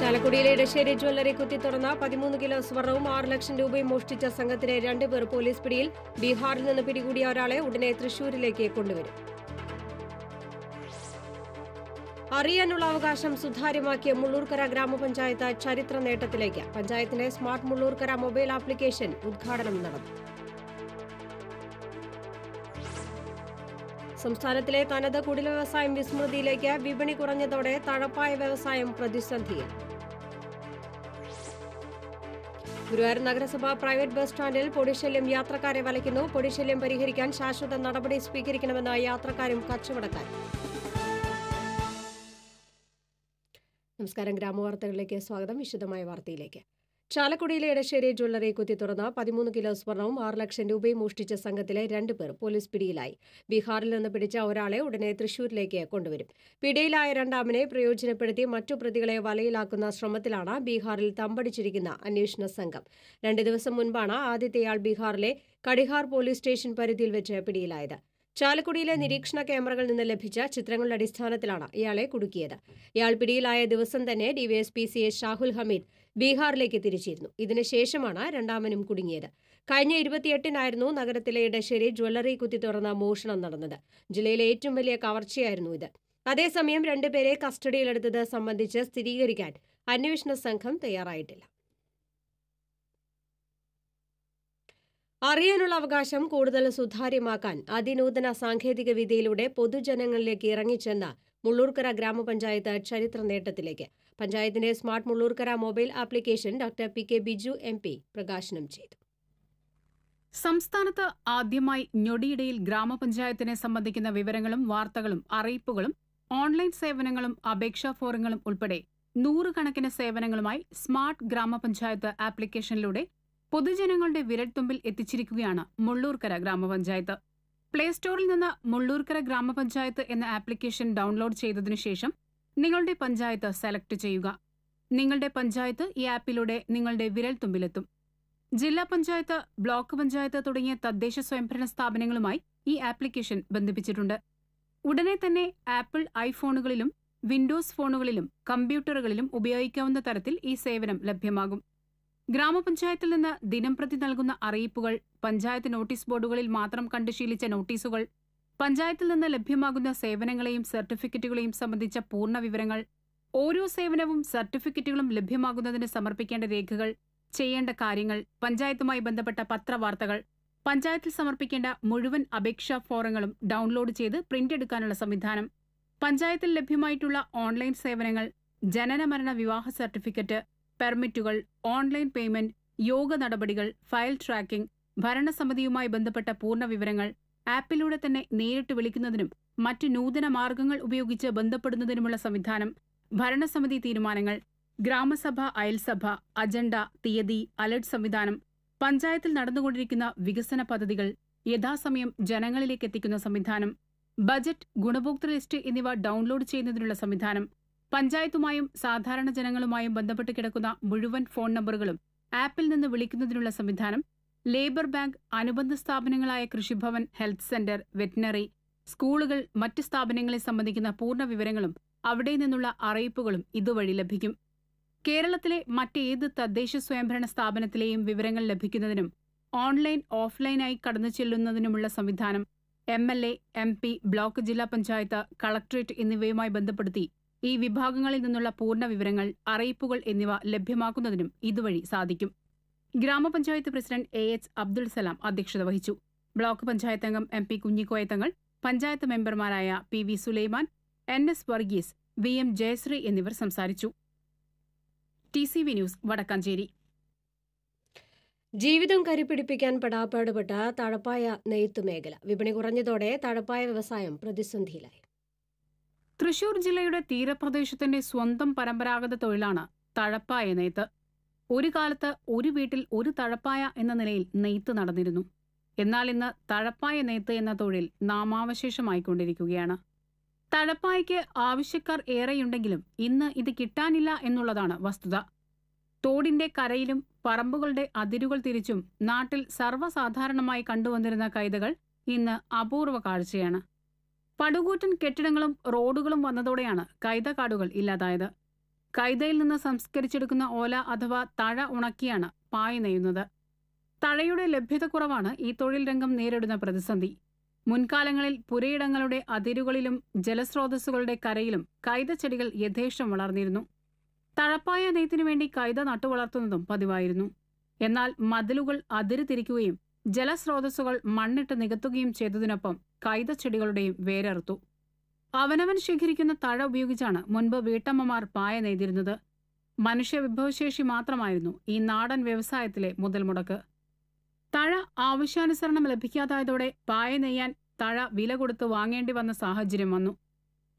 ചാലക്കുടിയിലെ ഇടശ്ശേരി ജ്വല്ലറി കുത്തിത്തുറന്ന പതിമൂന്ന് കിലോ സ്വർണവും ആറ് ലക്ഷം രൂപയും മോഷ്ടിച്ച സംഘത്തിലെ രണ്ടുപേർ പോലീസ് പിടിയിൽ ബീഹാറിൽ നിന്ന് പിടികൂടിയ ഒരാളെ ഉടനെ തൃശൂരിലേക്ക് കൊണ്ടുവരും. അറിയാനുള്ള അവകാശം സുതാര്യമാക്കിയ മുള്ളൂർക്കര ഗ്രാമപഞ്ചായത്ത് ചരിത്ര നേട്ടത്തിലേക്ക്. പഞ്ചായത്തിന്റെ സ്മാർട്ട് മുള്ളൂർക്കര മൊബൈൽ ആപ്ലിക്കേഷൻ ഉദ്ഘാടനം നടന്നു. സംസ്ഥാനത്തിലെ തനത് കുടിൽ വ്യവസായം വിസ്മൃതിയിലേക്ക് വിപണി കുറഞ്ഞതോടെ തഴപ്പായ വ്യവസായം പ്രതിസന്ധിയിൽ. ഗുരുവായൂർ നഗരസഭ പ്രൈവറ്റ് ബസ് സ്റ്റാൻഡിൽ പൊടിശല്യം യാത്രക്കാരെ വലയ്ക്കുന്നു. പൊടിശല്യം പരിഹരിക്കാൻ ശാശ്വത നടപടി സ്വീകരിക്കണമെന്ന് യാത്രക്കാരും കച്ചവടക്കാരും. നമസ്കാരം. ഗ്രാമവാർത്തകളിലേക്ക് സ്വാഗതം. വിശദമായ വാർത്തയിലേക്ക്. ചാലക്കുടിയിലെ ഇടശ്ശേരി ജ്വല്ലറി കുത്തി തുറന്ന പതിമൂന്ന് കിലോ സ്വർണവും ആറ് ലക്ഷം രൂപയും മോഷ്ടിച്ച സംഘത്തിലെ രണ്ടുപേർ പോലീസ് പിടിയിലായി. ബീഹാറിൽ നിന്ന് പിടിച്ച ഒരാളെ ഉടനെ തൃശൂരിലേക്ക് കൊണ്ടുവരും. പിടിയിലായ രണ്ടാമനെ പ്രയോജനപ്പെടുത്തി മറ്റു പ്രതികളെ വലയിലാക്കുന്ന ശ്രമത്തിലാണ് ബീഹാറിൽ തമ്പടിച്ചിരിക്കുന്ന അന്വേഷണ സംഘം. രണ്ട് ദിവസം മുൻപാണ് ആദ്യത്തെയാൾ ബീഹാറിലെ കടിഹാർ പോലീസ് സ്റ്റേഷൻ പരിധിയിൽ വെച്ച് പിടിയിലായത്. ചാലക്കുടിയിലെ നിരീക്ഷണ ക്യാമറകളിൽ നിന്ന് ലഭിച്ച ചിത്രങ്ങളുടെ അടിസ്ഥാനത്തിലാണ് ഇയാളെ കുടുക്കിയത്. ഇയാൾ പിടിയിലായ ദിവസം തന്നെ DYSP C S Shahul Hameed ബീഹാറിലേക്ക് തിരിച്ചിരുന്നു. ഇതിനുശേഷമാണ് രണ്ടാമനും കുടുങ്ങിയത്. കഴിഞ്ഞ ഇരുപത്തിയെട്ടിനായിരുന്നു നഗരത്തിലെ ഇടശ്ശേരി ജ്വല്ലറി കുത്തി തുറന്ന മോഷണം നടന്നത്. ജില്ലയിലെ ഏറ്റവും വലിയ കവർച്ചയായിരുന്നു ഇത്. അതേസമയം രണ്ടുപേരെ കസ്റ്റഡിയിലെടുത്തത് സംബന്ധിച്ച് സ്ഥിരീകരിക്കാൻ അന്വേഷണ സംഘം തയ്യാറായിട്ടില്ല. അറിയാനുള്ള അവകാശം കൂടുതൽ സുതാര്യമാക്കാൻ അതിനൂതന സാങ്കേതിക വിദ്യയിലൂടെ പൊതുജനങ്ങളിലേക്ക് ഇറങ്ങിച്ചെന്ന മുള്ളൂർക്കര ഗ്രാമപഞ്ചായത്ത് ചരിത്ര നേട്ടത്തിലേക്ക്. പഞ്ചായത്തിന്റെ smart Mulloorkara mobile application doctor P K Biju M P പ്രകാശനം ചെയ്തു. സംസ്ഥാനത്ത് ആദ്യമായി ഞൊടിയിടയിൽ ഗ്രാമപഞ്ചായത്തിനെ സംബന്ധിക്കുന്ന വിവരങ്ങളും വാർത്തകളും അറിയിപ്പുകളും ഓൺലൈൻ സേവനങ്ങളും അപേക്ഷാ ഫോറങ്ങളും ഉൾപ്പെടെ നൂറുകണക്കിന് സേവനങ്ങളുമായി സ്മാർട്ട് ഗ്രാമപഞ്ചായത്ത് ആപ്ലിക്കേഷനിലൂടെ പൊതുജനങ്ങളുടെ വിരൽത്തുമ്പിൽ എത്തിച്ചിരിക്കുകയാണ് മുള്ളൂർക്കര ഗ്രാമപഞ്ചായത്ത്. പ്ലേ സ്റ്റോറിൽ നിന്ന് മുള്ളൂർക്കര ഗ്രാമപഞ്ചായത്ത് എന്ന ആപ്ലിക്കേഷൻ ഡൗൺലോഡ് ചെയ്തതിനു ശേഷം നിങ്ങളുടെ പഞ്ചായത്ത് സെലക്ട് ചെയ്യുക. നിങ്ങളുടെ പഞ്ചായത്ത് ഈ ആപ്പിലൂടെ നിങ്ങളുടെ വിരൽത്തുമ്പിലെത്തും. ജില്ലാ പഞ്ചായത്ത് ബ്ലോക്ക് പഞ്ചായത്ത് തുടങ്ങിയ തദ്ദേശ സ്വയംഭരണ സ്ഥാപനങ്ങളുമായി ഈ ആപ്ലിക്കേഷൻ ബന്ധിപ്പിച്ചിട്ടുണ്ട്. ഉടനെ തന്നെ ആപ്പിൾ ഐഫോണുകളിലും വിൻഡോസ് ഫോണുകളിലും കമ്പ്യൂട്ടറുകളിലും ഉപയോഗിക്കാവുന്ന തരത്തിൽ ഈ സേവനം ലഭ്യമാകും. ഗ്രാമപഞ്ചായത്തിൽ നിന്ന് ദിനംപ്രതി നൽകുന്ന അറിയിപ്പുകൾ പഞ്ചായത്ത് നോട്ടീസ് ബോർഡുകളിൽ മാത്രം കണ്ടു ശീലിച്ച നോട്ടീസുകൾ പഞ്ചായത്തിൽ നിന്ന് ലഭ്യമാകുന്ന സേവനങ്ങളെയും സർട്ടിഫിക്കറ്റുകളെയും സംബന്ധിച്ച പൂർണ വിവരങ്ങൾ ഓരോ സേവനവും സർട്ടിഫിക്കറ്റുകളും ലഭ്യമാകുന്നതിന് സമർപ്പിക്കേണ്ട രേഖകൾ ചെയ്യേണ്ട കാര്യങ്ങൾ പഞ്ചായത്തുമായി ബന്ധപ്പെട്ട പത്രവാർത്തകൾ പഞ്ചായത്തിൽ സമർപ്പിക്കേണ്ട മുഴുവൻ അപേക്ഷാ ഫോറങ്ങളും ഡൗൺലോഡ് ചെയ്ത് പ്രിന്റ് എടുക്കാനുള്ള സംവിധാനം പഞ്ചായത്തിൽ ലഭ്യമായിട്ടുള്ള ഓൺലൈൻ സേവനങ്ങൾ ജനന മരണ വിവാഹ സർട്ടിഫിക്കറ്റ് പെർമിറ്റുകൾ ഓൺലൈൻ പേയ്മെന്റ് യോഗ നടപടികൾ ഫയൽ ട്രാക്കിംഗ് ഭരണസമിതിയുമായി ബന്ധപ്പെട്ട പൂർണ വിവരങ്ങൾ ആപ്പിലൂടെ തന്നെ നേരിട്ട് വിളിക്കുന്നതിനും മറ്റ് നൂതന മാർഗങ്ങൾ ഉപയോഗിച്ച് ബന്ധപ്പെടുന്നതിനുമുള്ള സംവിധാനം ഭരണസമിതി തീരുമാനങ്ങൾ ഗ്രാമസഭ അയൽസഭ അജണ്ട തീയതി അലർട്ട് സംവിധാനം പഞ്ചായത്തിൽ നടന്നുകൊണ്ടിരിക്കുന്ന വികസന പദ്ധതികൾ യഥാസമയം ജനങ്ങളിലേക്ക് എത്തിക്കുന്ന സംവിധാനം ബജറ്റ് ഗുണഭോക്തൃ ലിസ്റ്റ് എന്നിവ ഡൗൺലോഡ് ചെയ്യുന്നതിനുള്ള സംവിധാനം പഞ്ചായത്തുമായും സാധാരണ ജനങ്ങളുമായും ബന്ധപ്പെട്ട് കിടക്കുന്ന മുഴുവൻ ഫോൺ നമ്പറുകളും ആപ്പിൽ നിന്ന് വിളിക്കുന്നതിനുള്ള സംവിധാനം ലേബർ ബാങ്ക് അനുബന്ധ സ്ഥാപനങ്ങളായ കൃഷിഭവൻ ഹെൽത്ത് സെന്റർ വെറ്റിനറി സ്കൂളുകൾ മറ്റ് സ്ഥാപനങ്ങളെ സംബന്ധിക്കുന്ന പൂർണ വിവരങ്ങളും അവിടെ നിന്നുള്ള അറിയിപ്പുകളും ഇതുവഴി ലഭിക്കും. കേരളത്തിലെ മറ്റേത് തദ്ദേശ സ്വയംഭരണ സ്ഥാപനത്തിലെയും വിവരങ്ങൾ ലഭിക്കുന്നതിനും ഓൺലൈൻ ഓഫ്ലൈനായി കടന്നു ചെല്ലുന്നതിനുമുള്ള സംവിധാനം M L A M P block ജില്ലാ പഞ്ചായത്ത് കളക്ടറേറ്റ് എന്നിവയുമായി ബന്ധപ്പെടുത്തി ഈ വിഭാഗങ്ങളിൽ നിന്നുള്ള പൂർണ വിവരങ്ങൾ അറിയിപ്പുകൾ എന്നിവ ലഭ്യമാക്കുന്നതിനും ഇതുവഴി സാധിക്കും. ഗ്രാമപഞ്ചായത്ത് president A H Abdul Salam അധ്യക്ഷത വഹിച്ചു. ബ്ലോക്ക് പഞ്ചായത്ത് അംഗം എം പി കുഞ്ഞിക്കോയത്തങ്ങൾ പഞ്ചായത്ത് മെമ്പർമാരായ P V Sulaiman N S Varghese V M Jayasree എന്നിവർ സംസാരിച്ചു. T C V news Vadakkanchery. ജീവിതം കരിപ്പിടിപ്പിക്കാൻ പെടാപ്പാടുപെട്ട തഴപ്പായ നെയ്ത്ത് മേഖല. വിപണി കുറഞ്ഞതോടെ തഴപ്പായ വ്യവസായം പ്രതിസന്ധിയിലായി. തൃശൂർ ജില്ലയുടെ തീരപ്രദേശത്തിന്റെ സ്വന്തം പരമ്പരാഗത തൊഴിലാണ് തഴപ്പായ നെയ്ത്ത്. ഒരു കാലത്ത് ഒരു വീട്ടിൽ ഒരു തഴപ്പായ എന്ന നിലയിൽ നെയ്ത്ത് നടന്നിരുന്നു. എന്നാൽ ഇന്ന് തഴപ്പായ നെയ്ത്ത് എന്ന തൊഴിൽ നാമാവശേഷമായിക്കൊണ്ടിരിക്കുകയാണ്. തഴപ്പായ്ക്ക് ആവശ്യക്കാർ ഏറെയുണ്ടെങ്കിലും ഇന്ന് ഇത് കിട്ടാനില്ല എന്നുള്ളതാണ് വസ്തുത. തോടിന്റെ കരയിലും പറമ്പുകളുടെ അതിരുകൾ തിരിച്ചും നാട്ടിൽ സർവസാധാരണമായി കണ്ടുവന്നിരുന്ന കൈതകൾ ഇന്ന് അപൂർവ കാഴ്ചയാണ്. പടുകൂറ്റൻ കെട്ടിടങ്ങളും റോഡുകളും വന്നതോടെയാണ് കൈതക്കാടുകൾ ഇല്ലാതായത്. കൈതയിൽ നിന്ന് സംസ്കരിച്ചെടുക്കുന്ന ഓല അഥവാ തഴ ഉണക്കിയാണ് പായ നെയ്യുന്നത്. തഴയുടെ ലഭ്യതക്കുറവാണ് ഈ തൊഴിൽ രംഗം നേരിടുന്ന പ്രതിസന്ധി. മുൻകാലങ്ങളിൽ പുരയിടങ്ങളുടെ അതിരുകളിലും ജലസ്രോതസ്സുകളുടെ കരയിലും കൈതച്ചെടികൾ യഥേഷ്ടം വളർന്നിരുന്നു. തഴപ്പായ നെയ്ത്തിനു വേണ്ടി കൈത നട്ടുവളർത്തുന്നതും പതിവായിരുന്നു. എന്നാൽ മതിലുകൾ അതിര് തിരിക്കുകയും ജലസ്രോതസ്സുകൾ മണ്ണിട്ട് നികത്തുകയും ചെയ്തതിനൊപ്പം കൈതച്ചെടികളുടെയും വേരറുത്തു. അവനവൻ ശേഖരിക്കുന്ന തഴ ഉപയോഗിച്ചാണ് മുൻപ് വീട്ടമ്മമാർ പായ നെയ്തിരുന്നത്. മനുഷ്യ വിഭവശേഷി മാത്രമായിരുന്നു ഈ നാടൻ വ്യവസായത്തിലെ മുതൽ മുടക്ക്. തഴ ആവശ്യാനുസരണം ലഭിക്കാതായതോടെ പായ നെയ്യാൻ തഴ വില കൊടുത്ത് വാങ്ങേണ്ടി വന്ന സാഹചര്യം വന്നു.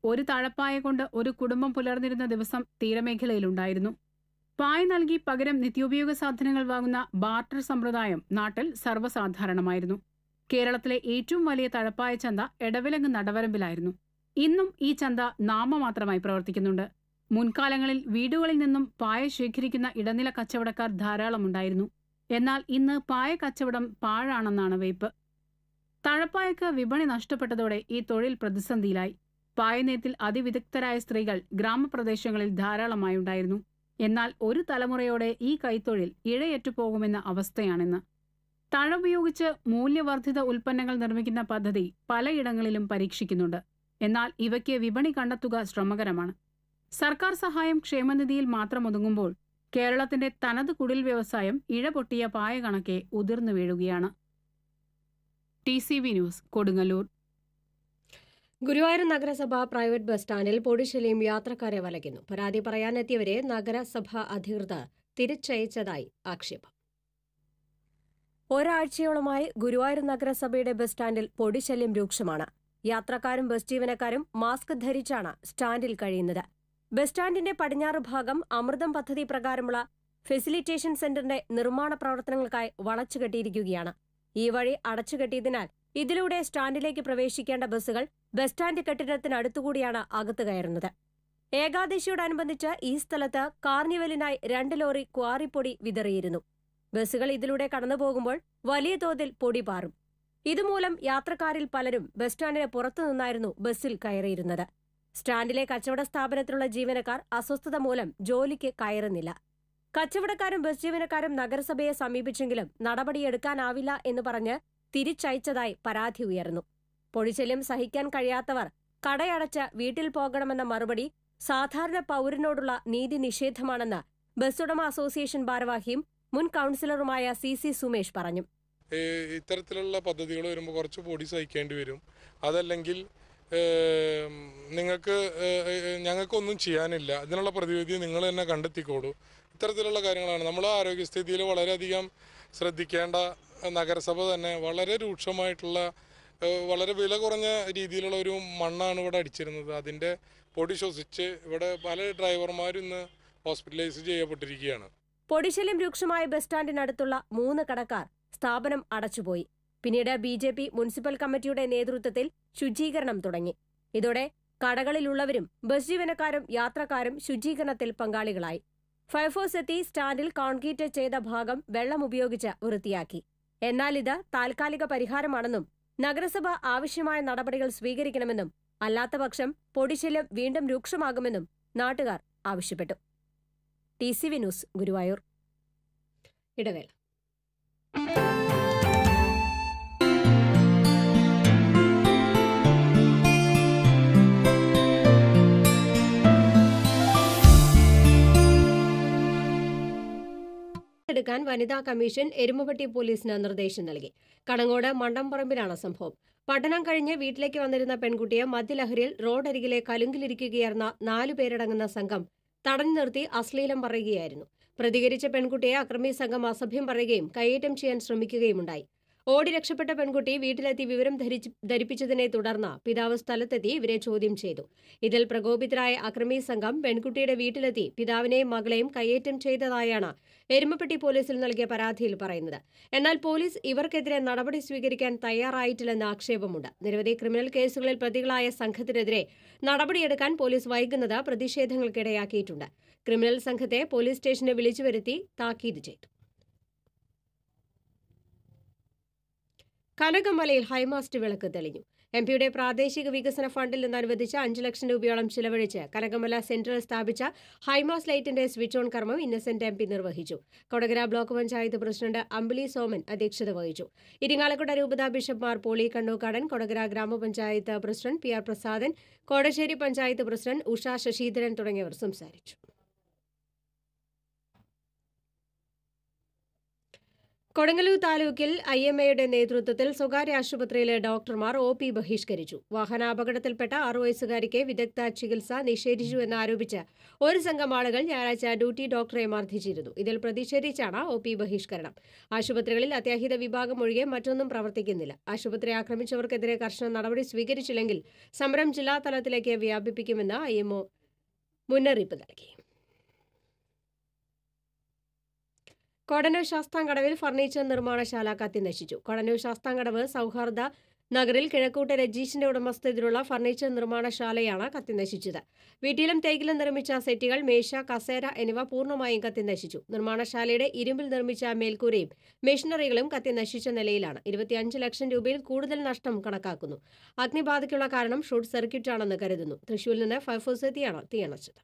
ഒരു തഴപ്പായ കൊണ്ട് ഒരു കുടുംബം പുലർന്നിരുന്ന ദിവസം തീരമേഖലയിലുണ്ടായിരുന്നു. പായ നൽകി പകരം നിത്യോപയോഗ സാധനങ്ങൾ വാങ്ങുന്ന ബാർട്ടർ സമ്പ്രദായം നാട്ടിൽ സർവസാധാരണമായിരുന്നു. കേരളത്തിലെ ഏറ്റവും വലിയ തഴപ്പായ ചന്ത എടവിലങ്ങ് നടവരമ്പിലായിരുന്നു. ഇന്നും ഈ ചന്ത നാമമാത്രമായി പ്രവർത്തിക്കുന്നുണ്ട്. മുൻകാലങ്ങളിൽ വീടുകളിൽ നിന്നും പായ ശേഖരിക്കുന്ന ഇടനില കച്ചവടക്കാർ ധാരാളമുണ്ടായിരുന്നു എന്നാൽ ഇന്ന് പായ കച്ചവടം പാഴാണെന്നാണ് വെയ്പ്പ്. തഴപ്പായക്ക് വിപണി നഷ്ടപ്പെട്ടതോടെ ഈ തൊഴിൽ പ്രതിസന്ധിയിലായി. പായനേത്തിൽ അതിവിദഗ്ധരായ സ്ത്രീകൾ ഗ്രാമപ്രദേശങ്ങളിൽ ധാരാളമായുണ്ടായിരുന്നു എന്നാൽ ഒരു തലമുറയോടെ ഈ കൈത്തൊഴിൽ ഇഴയറ്റു പോകുമെന്ന അവസ്ഥയാണിന്ന്. തഴപയോഗിച്ച് മൂല്യവർദ്ധിത ഉൽപ്പന്നങ്ങൾ നിർമ്മിക്കുന്ന പദ്ധതി പലയിടങ്ങളിലും പരീക്ഷിക്കുന്നുണ്ട്. എന്നാൽ ഇവയ്ക്ക് വിപണി കണ്ടെത്തുക ശ്രമകരമാണ്. സർക്കാർ സഹായം ക്ഷേമനിധിയിൽ മാത്രം ഒതുങ്ങുമ്പോൾ കേരളത്തിന്റെ തനത് കുടിൽ വ്യവസായം ഇഴപൊട്ടിയ പായ കണക്കെ ഉതിർന്നു വീഴുകയാണ്. T C V news Kodungallur. Guruvayur നഗരസഭ പ്രൈവറ്റ് ബസ് സ്റ്റാൻഡിൽ പൊടിശല്യം യാത്രക്കാരെ വലയ്ക്കുന്നു. പരാതി പറയാനെത്തിയവരെ നഗരസഭ അധികൃതർ തിരിച്ചയച്ചതായി ആക്ഷേപം. ഒരാഴ്ചയോളമായി ഗുരുവായൂർ നഗരസഭയുടെ ബസ് സ്റ്റാൻഡിൽ പൊടിശല്യം രൂക്ഷമാണ്. യാത്രക്കാരും ബസ് ജീവനക്കാരും മാസ്ക് ധരിച്ചാണ് സ്റ്റാൻഡിൽ കഴിയുന്നത്. ബസ് സ്റ്റാൻഡിന്റെ പടിഞ്ഞാറ് ഭാഗം അമൃതം പദ്ധതി പ്രകാരമുള്ള ഫെസിലിറ്റേഷൻ സെന്ററിന്റെ നിർമ്മാണ പ്രവർത്തനങ്ങൾക്കായി വളച്ചുകെട്ടിയിരിക്കുകയാണ്. ഈ വഴി അടച്ചുകെട്ടിയതിനാൽ ഇതിലൂടെ സ്റ്റാൻഡിലേക്ക് പ്രവേശിക്കേണ്ട ബസ്സുകൾ ബസ് സ്റ്റാൻഡ് കെട്ടിടത്തിനടുത്തുകൂടിയാണ് അകത്ത് കയറുന്നത്. ഏകാദശിയോടനുബന്ധിച്ച് ഈ സ്ഥലത്ത് കാർണിവലിനായി രണ്ട് ലോറി ക്വാറിപ്പൊടി വിതറിയിരുന്നു. ബസ്സുകൾ ഇതിലൂടെ കടന്നുപോകുമ്പോൾ വലിയ തോതിൽ പൊടി പാറും. ഇതുമൂലം യാത്രക്കാരിൽ പലരും ബസ് സ്റ്റാൻഡിന് പുറത്തുനിന്നായിരുന്നു ബസ്സിൽ കയറിയിരുന്നത്. സ്റ്റാൻഡിലെ കച്ചവട സ്ഥാപനത്തിലുള്ള ജീവനക്കാർ അസ്വസ്ഥത മൂലം ജോലിക്ക് കയറുന്നില്ല. കച്ചവടക്കാരും ബസ് ജീവനക്കാരും നഗരസഭയെ സമീപിച്ചെങ്കിലും നടപടിയെടുക്കാനാവില്ല എന്ന് പറഞ്ഞ് തിരിച്ചയച്ചതായി പരാതി ഉയർന്നു. പൊടിശല്യം സഹിക്കാൻ കഴിയാത്തവർ കടയടച്ച് വീട്ടിൽ പോകണമെന്ന മറുപടി സാധാരണ പൗരനോടുള്ള നീതി നിഷേധമാണെന്ന് ബസ്സുടമ അസോസിയേഷൻ ഭാരവാഹിയും മുൻ കൗൺസിലറുമായ സി സി സുമേഷ് പറഞ്ഞു. ഇത്തരത്തിലുള്ള പദ്ധതികൾ വരുമ്പോൾ കുറച്ച് പൊടി സഹിക്കേണ്ടി വരും. അതല്ലെങ്കിൽ നിങ്ങൾക്ക് ഞങ്ങൾക്കൊന്നും ചെയ്യാനില്ല. അതിനുള്ള പ്രതിവിധി നിങ്ങൾ തന്നെ കണ്ടെത്തിക്കോളൂ. ഇത്തരത്തിലുള്ള കാര്യങ്ങളാണ്. നമ്മൾ ആരോഗ്യസ്ഥിതിയിൽ വളരെയധികം ശ്രദ്ധിക്കേണ്ട നഗരസഭ തന്നെ വളരെ രൂക്ഷമായിട്ടുള്ള വളരെ വില കുറഞ്ഞ രീതിയിലുള്ള ഒരു മണ്ണാണ് ഇവിടെ അടിച്ചിരുന്നത്. അതിന്റെ പൊടി ശ്വസിച്ച് ഇവിടെ പല ഡ്രൈവർമാരും ഇന്ന് ഹോസ്പിറ്റലൈസ് ചെയ്യപ്പെട്ടിരിക്കുകയാണ്. പൊടിശല്യം രൂക്ഷമായ ബസ് സ്റ്റാൻഡിനടുത്തുള്ള മൂന്ന് കടക്കാർ സ്ഥാപനം അടച്ചുപോയി. പിന്നീട് ബി ജെ പി മുനിസിപ്പൽ കമ്മിറ്റിയുടെ നേതൃത്വത്തിൽ ശുചീകരണം തുടങ്ങി. ഇതോടെ കടകളിലുള്ളവരും ബസ് ജീവനക്കാരും യാത്രക്കാരും ശുചീകരണത്തിൽ പങ്കാളികളായി. ഫയർഫോഴ്സ് എത്തി സ്റ്റാൻഡിൽ കോൺക്രീറ്റ് ചെയ്ത ഭാഗം വെള്ളം ഉപയോഗിച്ച് വൃത്തിയാക്കി. എന്നാൽ ഇത് താൽക്കാലിക പരിഹാരമാണെന്നും നഗരസഭ ആവശ്യമായ നടപടികൾ സ്വീകരിക്കണമെന്നും അല്ലാത്തപക്ഷം പൊടിശല്യം വീണ്ടും രൂക്ഷമാകുമെന്നും നാട്ടുകാർ ആവശ്യപ്പെട്ടു. T C V news Guruvayur. ഇടവേള. എടുക്കാൻ വനിതാ കമ്മീഷൻ എരുമപ്പെട്ടി പോലീസിന് നിർദ്ദേശം നൽകി. കടങ്ങോട് മണ്ടംപറമ്പിലാണ് സംഭവം. പഠനം കഴിഞ്ഞ് വീട്ടിലേക്ക് വന്നിരുന്ന പെൺകുട്ടിയെ മദ്യലഹരിയിൽ റോഡരികിലെ കലുങ്കിലിരിക്കുകയായിരുന്ന നാലു പേരടങ്ങുന്ന സംഘം തടഞ്ഞു നിർത്തി അശ്ലീലം പറയുകയായിരുന്നു. പ്രതികരിച്ച പെൺകുട്ടിയെ അക്രമി സംഘം അസഭ്യം പറയുകയും കയ്യേറ്റം ചെയ്യാൻ ശ്രമിക്കുകയുമുണ്ടായി. ഓടി രക്ഷപ്പെട്ട പെൺകുട്ടി വീട്ടിലെത്തി വിവരം ധരിപ്പിച്ചതിനെ തുടർന്ന് പിതാവ് സ്ഥലത്തെത്തി ഇവരെ ചോദ്യം ചെയ്തു. ഇതിൽ പ്രകോപിതരായ അക്രമി സംഘം പെൺകുട്ടിയുടെ വീട്ടിലെത്തി പിതാവിനെയും മകളെയും കയ്യേറ്റം ചെയ്തതായാണ് എരുമപ്പെട്ടി പോലീസിൽ നൽകിയ പരാതിയിൽ പറയുന്നത്. എന്നാൽ പോലീസ് ഇവർക്കെതിരെ നടപടി സ്വീകരിക്കാൻ തയ്യാറായിട്ടില്ലെന്ന് ആക്ഷേപമുണ്ട്. നിരവധി ക്രിമിനൽ കേസുകളിൽ പ്രതികളായ സംഘത്തിനെതിരെ നടപടിയെടുക്കാൻ പോലീസ് വൈകുന്നത് പ്രതിഷേധങ്ങൾക്കിടയാക്കിയിട്ടുണ്ട്. ക്രിമിനൽ സംഘത്തെ പോലീസ് സ്റ്റേഷനെ വിളിച്ചു വരുത്തി താക്കീത് ചെയ്തു. കനകമലയിൽ ഹൈമാസ്റ്റ് വിളക്ക് തെളിഞ്ഞു. എം പിയുടെ പ്രാദേശിക വികസന ഫണ്ടിൽ നിന്ന് അനുവദിച്ച അഞ്ച് ലക്ഷം രൂപയോളം ചിലവഴിച്ച് കനകമല സെന്ററിൽ സ്ഥാപിച്ച ഹൈമാസ് ലൈറ്റിന്റെ സ്വിച്ച് ഓൺ കർമ്മം ഇന്നസെന്റ് എം പി നിർവഹിച്ചു. കൊടകര ബ്ലോക്ക് പഞ്ചായത്ത് പ്രസിഡന്റ് അമ്പിളി സോമൻ അധ്യക്ഷത വഹിച്ചു. ഇരിങ്ങാലക്കുട രൂപത ബിഷപ്പ്മാർ പോളി കണ്ണൂക്കാടൻ കൊടകര ഗ്രാമപഞ്ചായത്ത് president P R Prasadan Kodassery panchayat president Usha Sasidharan തുടങ്ങിയവർ സംസാരിച്ചു. കൊടുങ്ങല്ലൂർ താലൂക്കിൽ ഐ എം എയുടെ നേതൃത്വത്തിൽ സ്വകാര്യ ആശുപത്രിയിലെ ഡോക്ടർമാർ ഒ പി ബഹിഷ്കരിച്ചു. വാഹനാപകടത്തിൽപ്പെട്ട ആറു വയസ്സുകാരിക്ക് വിദഗ്ധ ചികിത്സ നിഷേധിച്ചു എന്നാരോപിച്ച് ഒരു സംഘം ആളുകൾ ഞായറാഴ്ച ഡ്യൂട്ടി ഡോക്ടറെ മർദ്ദിച്ചിരുന്നു. ഇതിൽ പ്രതിഷേധിച്ചാണ് ഒ പി ബഹിഷ്കരണം. ആശുപത്രികളിൽ അത്യാഹിത വിഭാഗം ഒഴികെ മറ്റൊന്നും പ്രവർത്തിക്കുന്നില്ല. ആശുപത്രി ആക്രമിച്ചവർക്കെതിരെ കർശന നടപടി സ്വീകരിച്ചില്ലെങ്കിൽ സമരം ജില്ലാ തലത്തിലേക്ക് വ്യാപിപ്പിക്കുമെന്ന് ഐ എംഒ മുന്നറിയിപ്പ് നൽകി. കൊടന്നൂർ ശാസ്താംകടവിൽ ഫർണിച്ചർ നിർമ്മാണശാല കത്തിനശിച്ചു കൊടനൂർ ശാസ്താംകടവ് സൗഹാർദ്ദ നഗറിൽ കിഴക്കൂട്ട് രജീഷിന്റെ ഉടമസ്ഥതയിലുള്ള ഫർണിച്ചർ നിർമ്മാണശാലയാണ് കത്തിനശിച്ചത് വീട്ടിലും തേക്കിലും നിർമ്മിച്ച സെറ്റുകൾ മേശ കസേര എന്നിവ പൂർണമായും കത്തിനശിച്ചു നിർമ്മാണശാലയുടെ ഇരുമ്പിൽ നിർമ്മിച്ച മേൽക്കൂരയും മെഷീനറികളും കത്തിനശിച്ച നിലയിലാണ്. ഇരുപത്തിയഞ്ച് ലക്ഷം രൂപയിൽ കൂടുതൽ നഷ്ടം കണക്കാക്കുന്നു. അഗ്നിബാധയ്ക്കുള്ള കാരണം ഷോർട്ട് സർക്യൂട്ടാണെന്ന് കരുതുന്നു. തൃശൂരിൽ നിന്ന് ഫയർഫോഴ്സ് എത്തിയാണ് തീയണച്ചത്.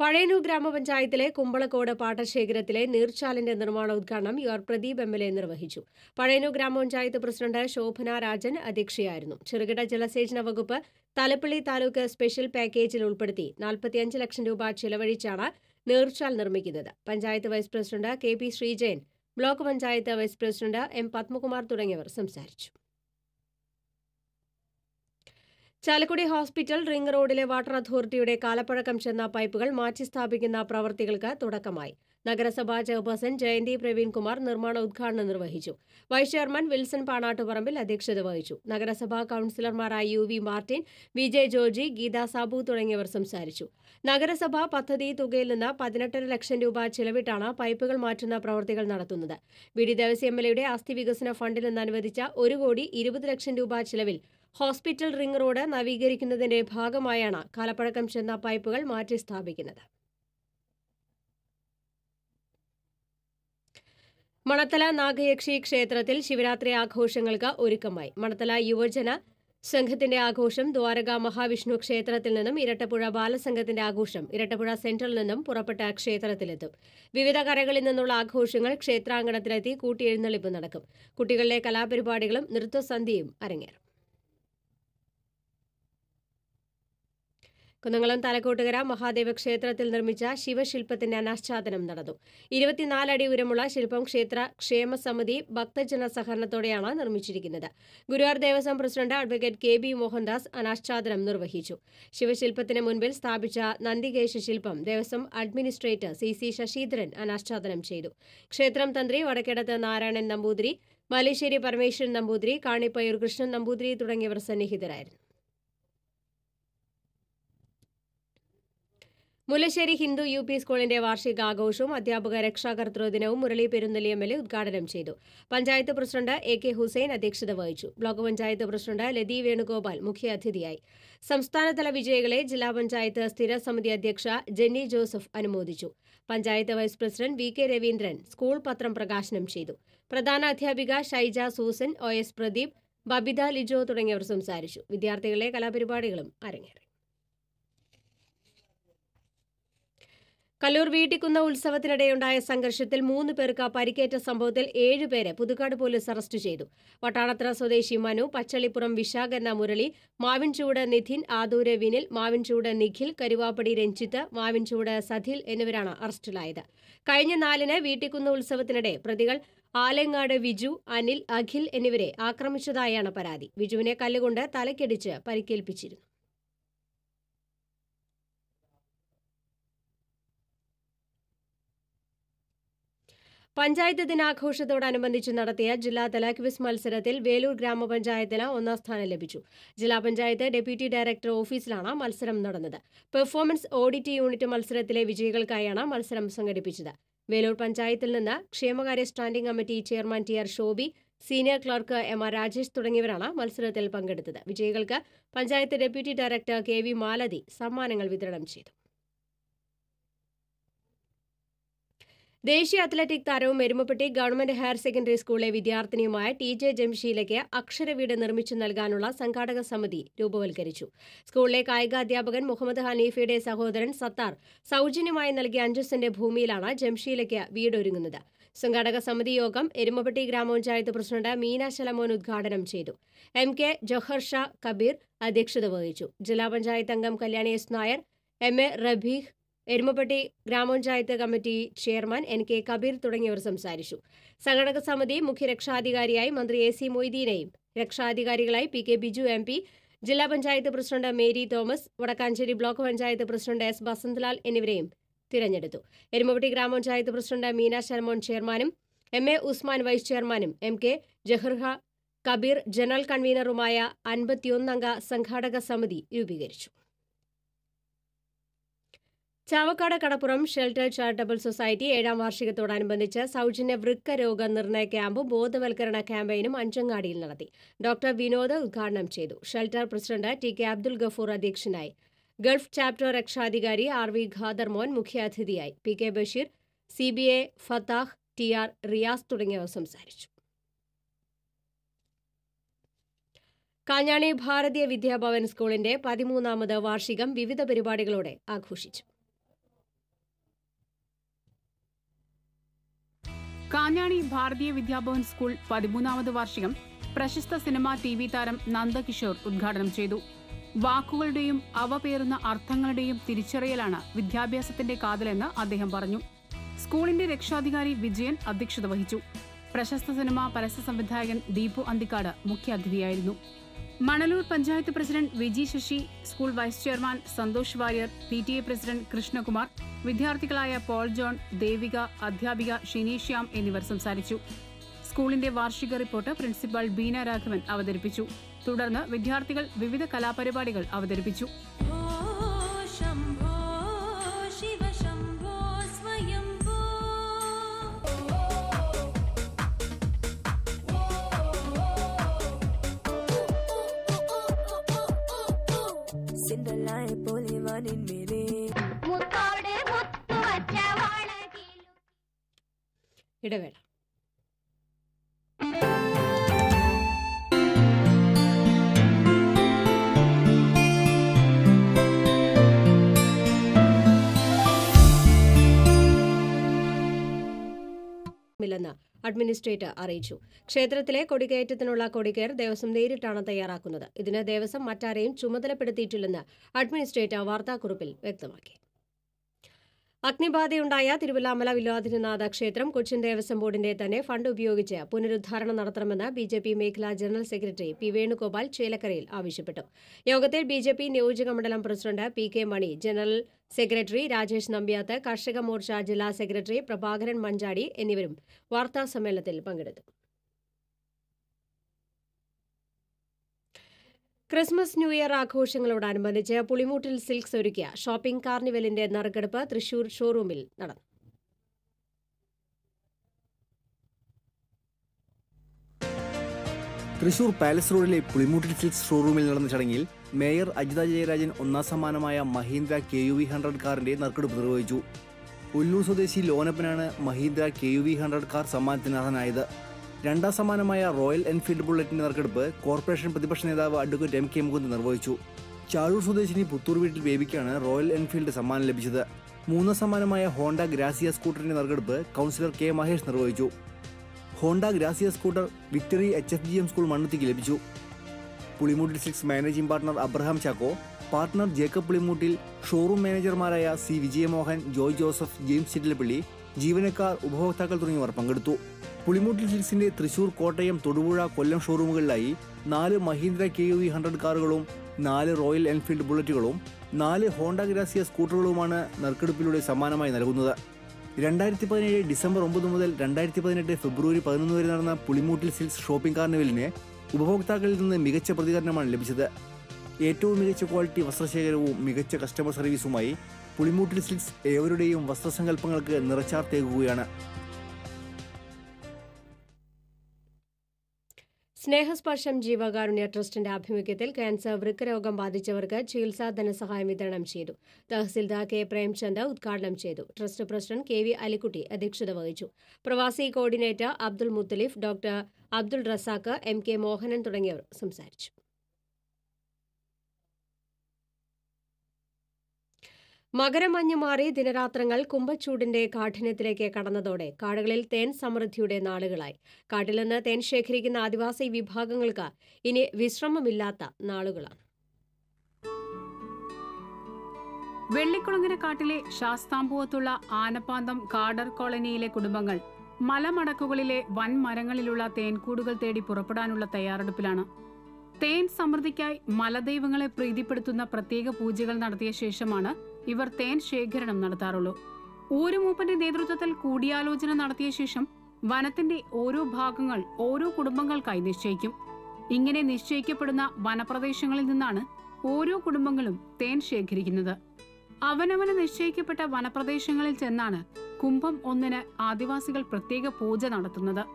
പഴയന്നൂർ ഗ്രാമപഞ്ചായത്തിലെ കുമ്പളക്കോട് പാട്ടശേഖരത്തിലെ നീർച്ചാലിന്റെ നിർമ്മാണ ഉദ്ഘാടനം U R Pradeep M L A നിർവഹിച്ചു. പഴയനൂർ ഗ്രാമപഞ്ചായത്ത് പ്രസിഡന്റ് ശോഭന രാജൻ അധ്യക്ഷയായിരുന്നു. ചെറുകിട ജലസേചന വകുപ്പ് തലപ്പള്ളി താലൂക്ക് സ്പെഷ്യൽ പാക്കേജിൽ ഉൾപ്പെടുത്തി നാൽപ്പത്തിയഞ്ച് ലക്ഷം രൂപ ചെലവഴിച്ചാണ് നീർച്ചാൽ നിർമ്മിക്കുന്നത്. Panchayat vice president K P Sreejayan block panchayat vice president M Padmakumar തുടങ്ങിയവർ സംസാരിച്ചു. ചാലക്കുടി ഹോസ്പിറ്റൽ റിംഗ് റോഡിലെ വാട്ടർ അതോറിറ്റിയുടെ കാലപ്പഴക്കം ചെന്ന പൈപ്പുകൾ മാറ്റിസ്ഥാപിക്കുന്ന പ്രവൃത്തികൾക്ക് തുടക്കമായി. നഗരസഭാ ചെയർപേഴ്സൺ ജയന്തി പ്രവീൺകുമാർ നിർമ്മാണ ഉദ്ഘാടനം നിർവഹിച്ചു. വൈസ് ചെയർമാൻ വിൽസൺ പാണാട്ടുപറമ്പിൽ അധ്യക്ഷത വഹിച്ചു. നഗരസഭാ കൌൺസിലർമാരായ U V Martin Vijay Georgie Geetha Sabu തുടങ്ങിയവർ സംസാരിച്ചു. നഗരസഭാ പദ്ധതി തുകയിൽ നിന്ന് പതിനെട്ടര ലക്ഷം രൂപ ചിലവിട്ടാണ് പൈപ്പുകൾ മാറ്റുന്ന പ്രവൃത്തികൾ നടത്തുന്നത്. V D Devaswom M L എയുടെ ആസ്തി വികസന ഫണ്ടിൽ നിന്ന് അനുവദിച്ച ഒരു കോടി ഇരുപത് ലക്ഷം രൂപ ചിലവിൽ ഹോസ്പിറ്റൽ റിംഗ് റോഡ് നവീകരിക്കുന്നതിന്റെ ഭാഗമായാണ് കാലപ്പഴക്കം ചെന്ന പൈപ്പുകൾ മാറ്റി സ്ഥാപിക്കുന്നത്. മണത്തല നാഗയക്ഷി ക്ഷേത്രത്തിൽ ശിവരാത്രി ആഘോഷങ്ങൾക്ക് ഒരുക്കമായി. മണത്തല യുവജന സംഘത്തിന്റെ ആഘോഷം ദ്വാരക മഹാവിഷ്ണു ക്ഷേത്രത്തിൽ നിന്നും ഇരട്ടപ്പുഴ ബാലസംഘത്തിന്റെ ആഘോഷം ഇരട്ടപ്പുഴ സെന്ററിൽ നിന്നും പുറപ്പെട്ട ക്ഷേത്രത്തിലെത്തും. വിവിധ കരകളിൽ നിന്നുള്ള ആഘോഷങ്ങൾ ക്ഷേത്രാങ്കണത്തിലെത്തി കൂട്ടിയെഴുന്നള്ളിപ്പ് നടക്കും. കുട്ടികളുടെ കലാപരിപാടികളും നൃത്തസന്ധ്യയും അരങ്ങേറും. കുന്നംകുളം തലക്കോട്ടുകര മഹാദേവ ക്ഷേത്രത്തിൽ നിർമ്മിച്ച ശിവശില്പത്തിന്റെ അനാച്ഛാദനം നടന്നു. ഇരുപത്തിനാലടി ഉയരമുള്ള ശില്പം ക്ഷേത്ര ക്ഷേമ സമിതി ഭക്തജന സഹകരണത്തോടെയാണ് നിർമ്മിച്ചിരിക്കുന്നത്. Guruvar Devaswom president advocate K B Mohandas അനാച്ഛാദനം നിർവഹിച്ചു. ശിവശില്പത്തിന് മുൻപിൽ സ്ഥാപിച്ച നന്ദികേശ ശില്പം Devaswom administrator C C Sasidharan അനാച്ഛാദനം ചെയ്തു. ക്ഷേത്രം തന്ത്രി വടക്കേടത്ത് നാരായണൻ നമ്പൂതിരി മലേശ്ശേരി പരമേശ്വരൻ നമ്പൂതിരി കാണിപ്പയ്യൂർ കൃഷ്ണൻ നമ്പൂതിരി തുടങ്ങിയവർ സന്നിഹിതരായിരുന്നു. മുല്ലശ്ശേരി ഹിന്ദു യു പി സ്കൂളിന്റെ വാർഷികാഘോഷവും അധ്യാപക രക്ഷാകർതൃ ദിനവും Murali Perunnali M L A ഉദ്ഘാടനം ചെയ്തു. Panchayat president A K Hussain അധ്യക്ഷത വഹിച്ചു. ബ്ലോക്ക് പഞ്ചായത്ത് പ്രസിഡന്റ് ലതി വേണുഗോപാൽ മുഖ്യാതിഥിയായി. സംസ്ഥാനതല വിജയികളെ ജില്ലാ പഞ്ചായത്ത് സ്ഥിര സമിതി അധ്യക്ഷ ജെന്നി ജോസഫ് അനുമോദിച്ചു. Panchayat vice president V K Raveendran school പത്രം പ്രകാശനം ചെയ്തു. പ്രധാന അധ്യാപിക Shaija Susan O S Pradeep Babitha Lijo തുടങ്ങിയവർ സംസാരിച്ചു. വിദ്യാർത്ഥികളെ കലാപരിപാടികളും അരങ്ങേറി. കല്ലൂർ വീട്ടിക്കുന്ന ഉത്സവത്തിനിടെയുണ്ടായ സംഘർഷത്തിൽ മൂന്ന് പേർക്ക് പരിക്കേറ്റ സംഭവത്തിൽ ഏഴുപേരെ പുതുക്കാട് പോലീസ് അറസ്റ്റ് ചെയ്തു. വട്ടാണത്ര സ്വദേശി മനു പച്ചളിപ്പുറം വിശാഖ എന്ന മുരളി മാവിൻചൂട് നിധിൻ ആദൂര് വിനിൽ മാവിൻചൂട് നിഖിൽ കരുവാപ്പടി രഞ്ജിത്ത് മാവിൻചൂട് സധിൽ എന്നിവരാണ് അറസ്റ്റിലായത്. കഴിഞ്ഞ നാലിന് വീട്ടിക്കുന്ന ഉത്സവത്തിനിടെ പ്രതികൾ ആലങ്ങാട് വിജു അനിൽ അഖിൽ എന്നിവരെ ആക്രമിച്ചതായാണ് പരാതി. വിജുവിനെ കല്ലുകൊണ്ട് തലക്കടിച്ച് പരിക്കേൽപ്പിച്ചിരുന്നു. പഞ്ചായത്ത് ദിനാഘോഷത്തോടനുബന്ധിച്ച് നടത്തിയ ജില്ലാതല ക്വിസ് മത്സരത്തിൽ വേലൂർ ഗ്രാമപഞ്ചായത്തിന് ഒന്നാം സ്ഥാനം ലഭിച്ചു. ജില്ലാ പഞ്ചായത്ത് ഡെപ്യൂട്ടി ഡയറക്ടർ ഓഫീസിലാണ് മത്സരം നടന്നത്. പെർഫോമൻസ് ഓഡിറ്റ് യൂണിറ്റ് മത്സരത്തിലെ വിജയികൾക്കായാണ് മത്സരം സംഘടിപ്പിച്ചത്. വേലൂർ പഞ്ചായത്തിൽ നിന്ന് ക്ഷേമകാര്യ standing committee chairman T R Shobi senior clerk M R Rajesh തുടങ്ങിയവരാണ് മത്സരത്തിൽ പങ്കെടുത്തത്. വിജയികൾക്ക് panchayat deputy director K V Malathi സമ്മാനങ്ങൾ വിതരണം ചെയ്തു. ദേശീയ അത്ലറ്റിക് താരവും എരുമപ്പെട്ടി ഗവൺമെന്റ് ഹയർ സെക്കൻഡറി സ്കൂളിലെ വിദ്യാർത്ഥിനിയുമായ ടി ജെ ജംഷീലയ്ക്ക് അക്ഷരവീട് നിർമ്മിച്ചു നൽകാനുള്ള സംഘാടക സമിതി രൂപവൽക്കരിച്ചു. സ്കൂളിലെ കായികാധ്യാപകൻ മുഹമ്മദ് ഹനീഫയുടെ സഹോദരൻ സത്താർ സൌജന്യമായി നൽകിയ അഞ്ചു സെന്റ് ഭൂമിയിലാണ് ജംഷീലയ്ക്ക് വീടൊരുങ്ങുന്നത്. സംഘാടക സമിതി യോഗം എരുമപ്പെട്ടി ഗ്രാമപഞ്ചായത്ത് പ്രസിഡന്റ് മീന ശലമോൻ ഉദ്ഘാടനം ചെയ്തു. എം കെ ജൊഹർ ഷാ കബീർ അധ്യക്ഷത വഹിച്ചു. ജില്ലാ പഞ്ചായത്ത് അംഗം Kalyani S Nair M A Rabeeh Erumapetty ഗ്രാമപഞ്ചായത്ത് committee chairman N K Kabeer തുടങ്ങിയവർ സംസാരിച്ചു. സംഘടക സമിതി മുഖ്യ രക്ഷാധികാരിയായി മന്ത്രി എ സി മൊയ്തീനെയും രക്ഷാധികാരികളായി P K Biju M P ജില്ലാ panchayat president Mary Thomas Vadakkanchery block panchayat president S Basanthlal എന്നിവരെയും തിരഞ്ഞെടുത്തു. എരുമപ്പെട്ടി ഗ്രാമപഞ്ചായത്ത് പ്രസിഡന്റ് മീന ശർമോൻ ചെയർമാനും എം എ ഉസ്മാൻ വൈസ് ചെയർമാനും എം കെ ജഹർഹ കബീർ ജനറൽ കൺവീനറുമായ അൻപത്തിയൊന്നംഗ സംഘാടക സമിതി രൂപീകരിച്ചു. ചാവക്കാട് കടപ്പുറം ഷെൽട്ടർ ചാരിറ്റബിൾ സൊസൈറ്റി ഏഴാം വാർഷികത്തോടനുബന്ധിച്ച് സൗജന്യ വൃക്ക രോഗ നിർണയ ക്യാമ്പും ബോധവൽക്കരണ ക്യാമ്പയിനും അഞ്ചങ്ങാടിയിൽ നടത്തി. ഡോക്ടർ വിനോദ് ഉദ്ഘാടനം ചെയ്തു. Shelter president T K Abdul Gafoor അധ്യക്ഷനായി. ഗൾഫ് ചാപ്റ്റർ രക്ഷാധികാരി ആർ വി ഖാദർ മോൻ മുഖ്യാതിഥിയായി. P K Basheer C B A Fathah T R Riyas തുടങ്ങിയവർ സംസാരിച്ചു. കാഞ്ഞാണി ഭാരതീയ വിദ്യാഭവൻ സ്കൂളിന്റെ പതിമൂന്നാമത് വാർഷികം വിവിധ പരിപാടികളോടെ ആഘോഷിച്ചു. കാഞ്ഞാണി ഭാരതീയ വിദ്യാഭവൻ സ്കൂൾ പതിമൂന്നാമത് വാർഷികം പ്രശസ്ത സിനിമാ ടി വി താരം നന്ദകിഷോർ ഉദ്ഘാടനം ചെയ്തു. വാക്കുകളുടെയും അവ പേറുന്ന അർത്ഥങ്ങളുടെയും തിരിച്ചറിയലാണ് വിദ്യാഭ്യാസത്തിന്റെ കാതലെന്ന് അദ്ദേഹം പറഞ്ഞു. സ്കൂളിന്റെ രക്ഷാധികാരി വിജയൻ അധ്യക്ഷത വഹിച്ചു. പ്രശസ്ത സിനിമ പരസ്യ സംവിധായകൻ Deepu Anthikad മുഖ്യാതിഥിയായിരുന്നു. Manalur panchayat president Viji Sasi school vice chairman Santhosh Warrier P T A president Krishnakumar വിദ്യാർത്ഥികളായ Paul John Devika അധ്യാപിക ഷിനീഷ്യാം എന്നിവർ സംസാരിച്ചു. സ്കൂളിന്റെ വാർഷിക റിപ്പോർട്ട് പ്രിൻസിപ്പൽ ബീന രാഘവൻ അവതരിപ്പിച്ചു. തുടർന്ന് വിദ്യാർത്ഥികൾ വിവിധ കലാപരിപാടികൾ അവതരിപ്പിച്ചു. ഇടവേള. അഡ്മിനിസ്ട്രേറ്റർ അറിയിച്ചു. ക്ഷേത്രത്തിലെ കൊടികയറ്റത്തിനുള്ള കൊടികയർ ദേവസ്വം നേരിട്ടാണ് തയ്യാറാക്കുന്നത്. ഇതിന് ദേവസ്വം മറ്റാരെയും ചുമതലപ്പെടുത്തിയിട്ടില്ലെന്ന് അഡ്മിനിസ്ട്രേറ്റർ വാർത്താക്കുറിപ്പിൽ വ്യക്തമാക്കി. അഗ്നിബാധയുണ്ടായ തിരുവല്ലാമല വില്വാധിനാഥ ക്ഷേത്രം കൊച്ചിൻ ദേവസ്വം ബോർഡിന്റെ തന്നെ ഫണ്ട് ഉപയോഗിച്ച് പുനരുദ്ധാരണം നടത്തണമെന്ന് ബി ജെ പി മേഖലാ ജനറൽ സെക്രട്ടറി പി വേണുഗോപാൽ ചേലക്കരയിൽ ആവശ്യപ്പെട്ടു. യോഗത്തിൽ ബി ജെ പി നിയോജക മണ്ഡലം president P K Mani general secretary Rajesh Nambiath Karshaka Morcha ജില്ലാ സെക്രട്ടറി പ്രഭാകരൻ മഞ്ചാടി എന്നിവരും വാർത്താ സമ്മേളനത്തിൽ പങ്കെടുത്തു. ക്രിസ്മസ് ന്യൂ ഇയർ ആഘോഷങ്ങളോടനുബന്ധിച്ച് പുളിമൂട്ടിൽ സിൽക്സ് ഒരുക്കിയ ഷോപ്പിംഗ് കാർണിവലിന്റെ നറുക്കെടുപ്പ് തൃശൂർ ഷോറൂമിൽ നടന്നു. തൃശൂർ പാലസ് റോഡിലെ പുളിമൂട്ടിൽ സിൽക്സ് ഷോറൂമിൽ നടന്ന ചടങ്ങിൽ മേയർ അജിത ജയരാജൻ ഒന്നാം സമ്മാനമായ Mahindra K U V hundred കാറിന്റെ നറുക്കെടുപ്പ് നിർവഹിച്ചു. ഉല്ലൂർ സ്വദേശി ലോനപ്പനാണ് Mahindra K U V hundred car സമ്മാനത്തിന് അർഹനായത്. രണ്ടാം സമ്മാനമായ റോയൽ എൻഫീൽഡ് ബുള്ളറ്റിന്റെ നറുക്കെടുപ്പ് കോർപ്പറേഷൻ പ്രതിപക്ഷ നേതാവ് അഡ്വക്കേറ്റ് എം കെ മുകുന്ദ് നിർവഹിച്ചു. ചാഴൂർ സ്വദേശിനി പുത്തൂർ വീട്ടിൽ ബേബിക്കാണ് റോയൽ എൻഫീൽഡ് സമ്മാനം ലഭിച്ചത്. മൂന്നാം സമ്മാനമായ ഹോണ്ട ഗ്രാസിയ സ്കൂട്ടറിന്റെ നറുക്കെടുപ്പ് കൗൺസിലർ കെ മഹേഷ് നിർവഹിച്ചു. Honda Grazia scooter Victory H F G M school മണ്ണുത്തിക്ക് ലഭിച്ചു. Pulimoottil silks managing partner Abraham Chacko partner Jacob Pulimoottil showroom മാനേജർമാരായ C Vijayamohan Joy Joseph James Chittilappilly ജീവനക്കാർ ഉപഭോക്താക്കൾ തുടങ്ങിയവർ പങ്കെടുത്തു. പുളിമൂട്ടിൽ ഹിൽസിന്റെ തൃശൂർ കോട്ടയം തൊടുപുഴ കൊല്ലം ഷോറൂമുകളിലായി നാല് Mahindra K U V hundred കാറുകളും നാല് റോയൽ എൻഫീൽഡ് ബുള്ളറ്റുകളും നാല് ഹോണ്ട ഗ്രാസിയ സ്കൂട്ടറുകളുമാണ് നറുക്കെടുപ്പിലൂടെ സമ്മാനമായി നൽകുന്നത്. രണ്ടായിരത്തി പതിനേഴ് ഡിസംബർ ഒമ്പത് മുതൽ രണ്ടായിരത്തി പതിനെട്ട് ഫെബ്രുവരി പതിനൊന്ന് വരെ നടന്ന പുളിമൂട്ടിൽ സിൽസ് ഷോപ്പിംഗ് കാർണിവലിന് ഉപഭോക്താക്കളിൽ നിന്ന് മികച്ച പ്രതികരണമാണ് ലഭിച്ചത്. ഏറ്റവും മികച്ച ക്വാളിറ്റി വസ്ത്രശേഖരവും മികച്ച കസ്റ്റമർ സർവീസുമായി പുളിമൂട്ടിൽ സിൽസ് ഏവരുടെയും വസ്ത്രസങ്കല്പങ്ങൾക്ക് നിറച്ചാർത്തേകുകയാണ്. സ്നേഹസ്പർശം ജീവകാരുണ്യ ട്രസ്റ്റിന്റെ ആഭിമുഖ്യത്തിൽ ക്യാൻസർ വൃക്കരോഗം ബാധിച്ചവർക്ക് ചികിത്സാ ധനസഹായം വിതരണം ചെയ്തു. തഹസിൽദാർ കെ പ്രേംചന്ദ് ഉദ്ഘാടനം ചെയ്തു. Trust president K V Alikutty അധ്യക്ഷത വഹിച്ചു. പ്രവാസി coordinator Abdul Muthalif doctor Abdul Razak M K Mohanan തുടങ്ങിയവർ സംസാരിച്ചു. മകരമഞ്ഞ് മാറി ദിനരാത്രങ്ങൾ കുംഭച്ചൂടിന്റെ കാഠിന്യത്തിലേക്ക് കടന്നതോടെ കാടുകളിൽ തേൻ സമൃദ്ധിയുടെ നാളുകളായി. കാട്ടിൽ നിന്ന് തേൻ ശേഖരിക്കുന്ന ആദിവാസി വിഭാഗങ്ങൾക്ക് ഇനി വിശ്രമമില്ലാത്ത നാളുകളാണ്. വെള്ളിക്കുളങ്ങര കാട്ടിലെ ശാസ്താംബുവത്തുള്ള ആനപ്പാന്തം കാടർ കോളനിയിലെ കുടുംബങ്ങൾ മലമടക്കുകളിലെ വൻ മരങ്ങളിലുള്ള തേൻകൂടുകൾ തേടി പുറപ്പെടാനുള്ള തയ്യാറെടുപ്പിലാണ്. തേൻ സമൃദ്ധിക്കായി മലദൈവങ്ങളെ പ്രീതിപ്പെടുത്തുന്ന പ്രത്യേക പൂജകൾ നടത്തിയ ശേഷമാണ് ഇവർ തേൻ ശേഖരണം നടത്താറുള്ളൂ. ഊരുമൂപ്പന്റെ നേതൃത്വത്തിൽ കൂടിയാലോചന നടത്തിയ ശേഷം വനത്തിന്റെ ഓരോ ഭാഗങ്ങൾ ഓരോ കുടുംബങ്ങൾക്കായി നിശ്ചയിക്കും. ഇങ്ങനെ നിശ്ചയിക്കപ്പെടുന്ന വനപ്രദേശങ്ങളിൽ നിന്നാണ് ഓരോ കുടുംബങ്ങളും തേൻ ശേഖരിക്കുന്നത്. അവനവന് നിശ്ചയിക്കപ്പെട്ട വനപ്രദേശങ്ങളിൽ ചെന്നാണ് കുംഭം ഒന്നിന് ആദിവാസികൾ പ്രത്യേക പൂജ നടത്തുന്നത്.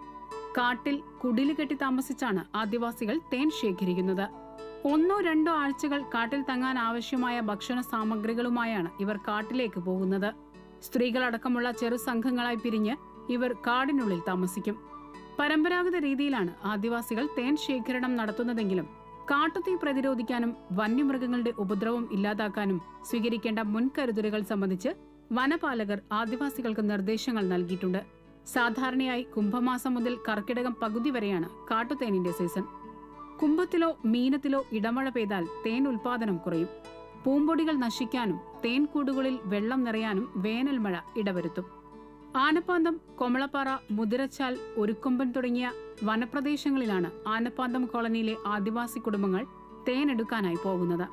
കാട്ടിൽ കുടിലുകെട്ടി താമസിച്ചാണ് ആദിവാസികൾ തേൻ ശേഖരിക്കുന്നത്. ഒന്നോ രണ്ടോ ആഴ്ചകൾ കാട്ടിൽ തങ്ങാൻ ആവശ്യമായ ഭക്ഷണ സാമഗ്രികളുമായാണ് ഇവർ കാട്ടിലേക്ക് പോകുന്നത്. സ്ത്രീകളടക്കമുള്ള ചെറു സംഘങ്ങളായി പിരിഞ്ഞ് ഇവർ കാടിനുള്ളിൽ താമസിക്കും. പരമ്പരാഗത രീതിയിലാണ് ആദിവാസികൾ തേൻ ശേഖരണം നടത്തുന്നതെങ്കിലും കാട്ടുതീ പ്രതിരോധിക്കാനും വന്യമൃഗങ്ങളുടെ ഉപദ്രവം ഇല്ലാതാക്കാനും സ്വീകരിക്കേണ്ട മുൻകരുതലുകൾ സംബന്ധിച്ച് വനപാലകർ ആദിവാസികൾക്ക് നിർദ്ദേശങ്ങൾ നൽകിയിട്ടുണ്ട്. സാധാരണയായി കുംഭമാസം മുതൽ കർക്കിടകം പകുതി വരെയാണ് കാട്ടുതേനിന്റെ സീസൺ. കുംഭത്തിലോ മീനത്തിലോ ഇടമഴ പെയ്താൽ തേൻ ഉൽപാദനം കുറയും. പൂമ്പൊടികൾ നശിക്കാനും തേൻകൂടുകളിൽ വെള്ളം നിറയാനും വേനൽ മഴ ഇടവരുത്തും. ആനപ്പാന്തം കൊമളപ്പാറ മുതിരച്ചാൽ ഒരുക്കൊമ്പൻ തുടങ്ങിയ വനപ്രദേശങ്ങളിലാണ് ആനപ്പാന്തം കോളനിയിലെ ആദിവാസി കുടുംബങ്ങൾ തേനെടുക്കാനായി പോകുന്നത്.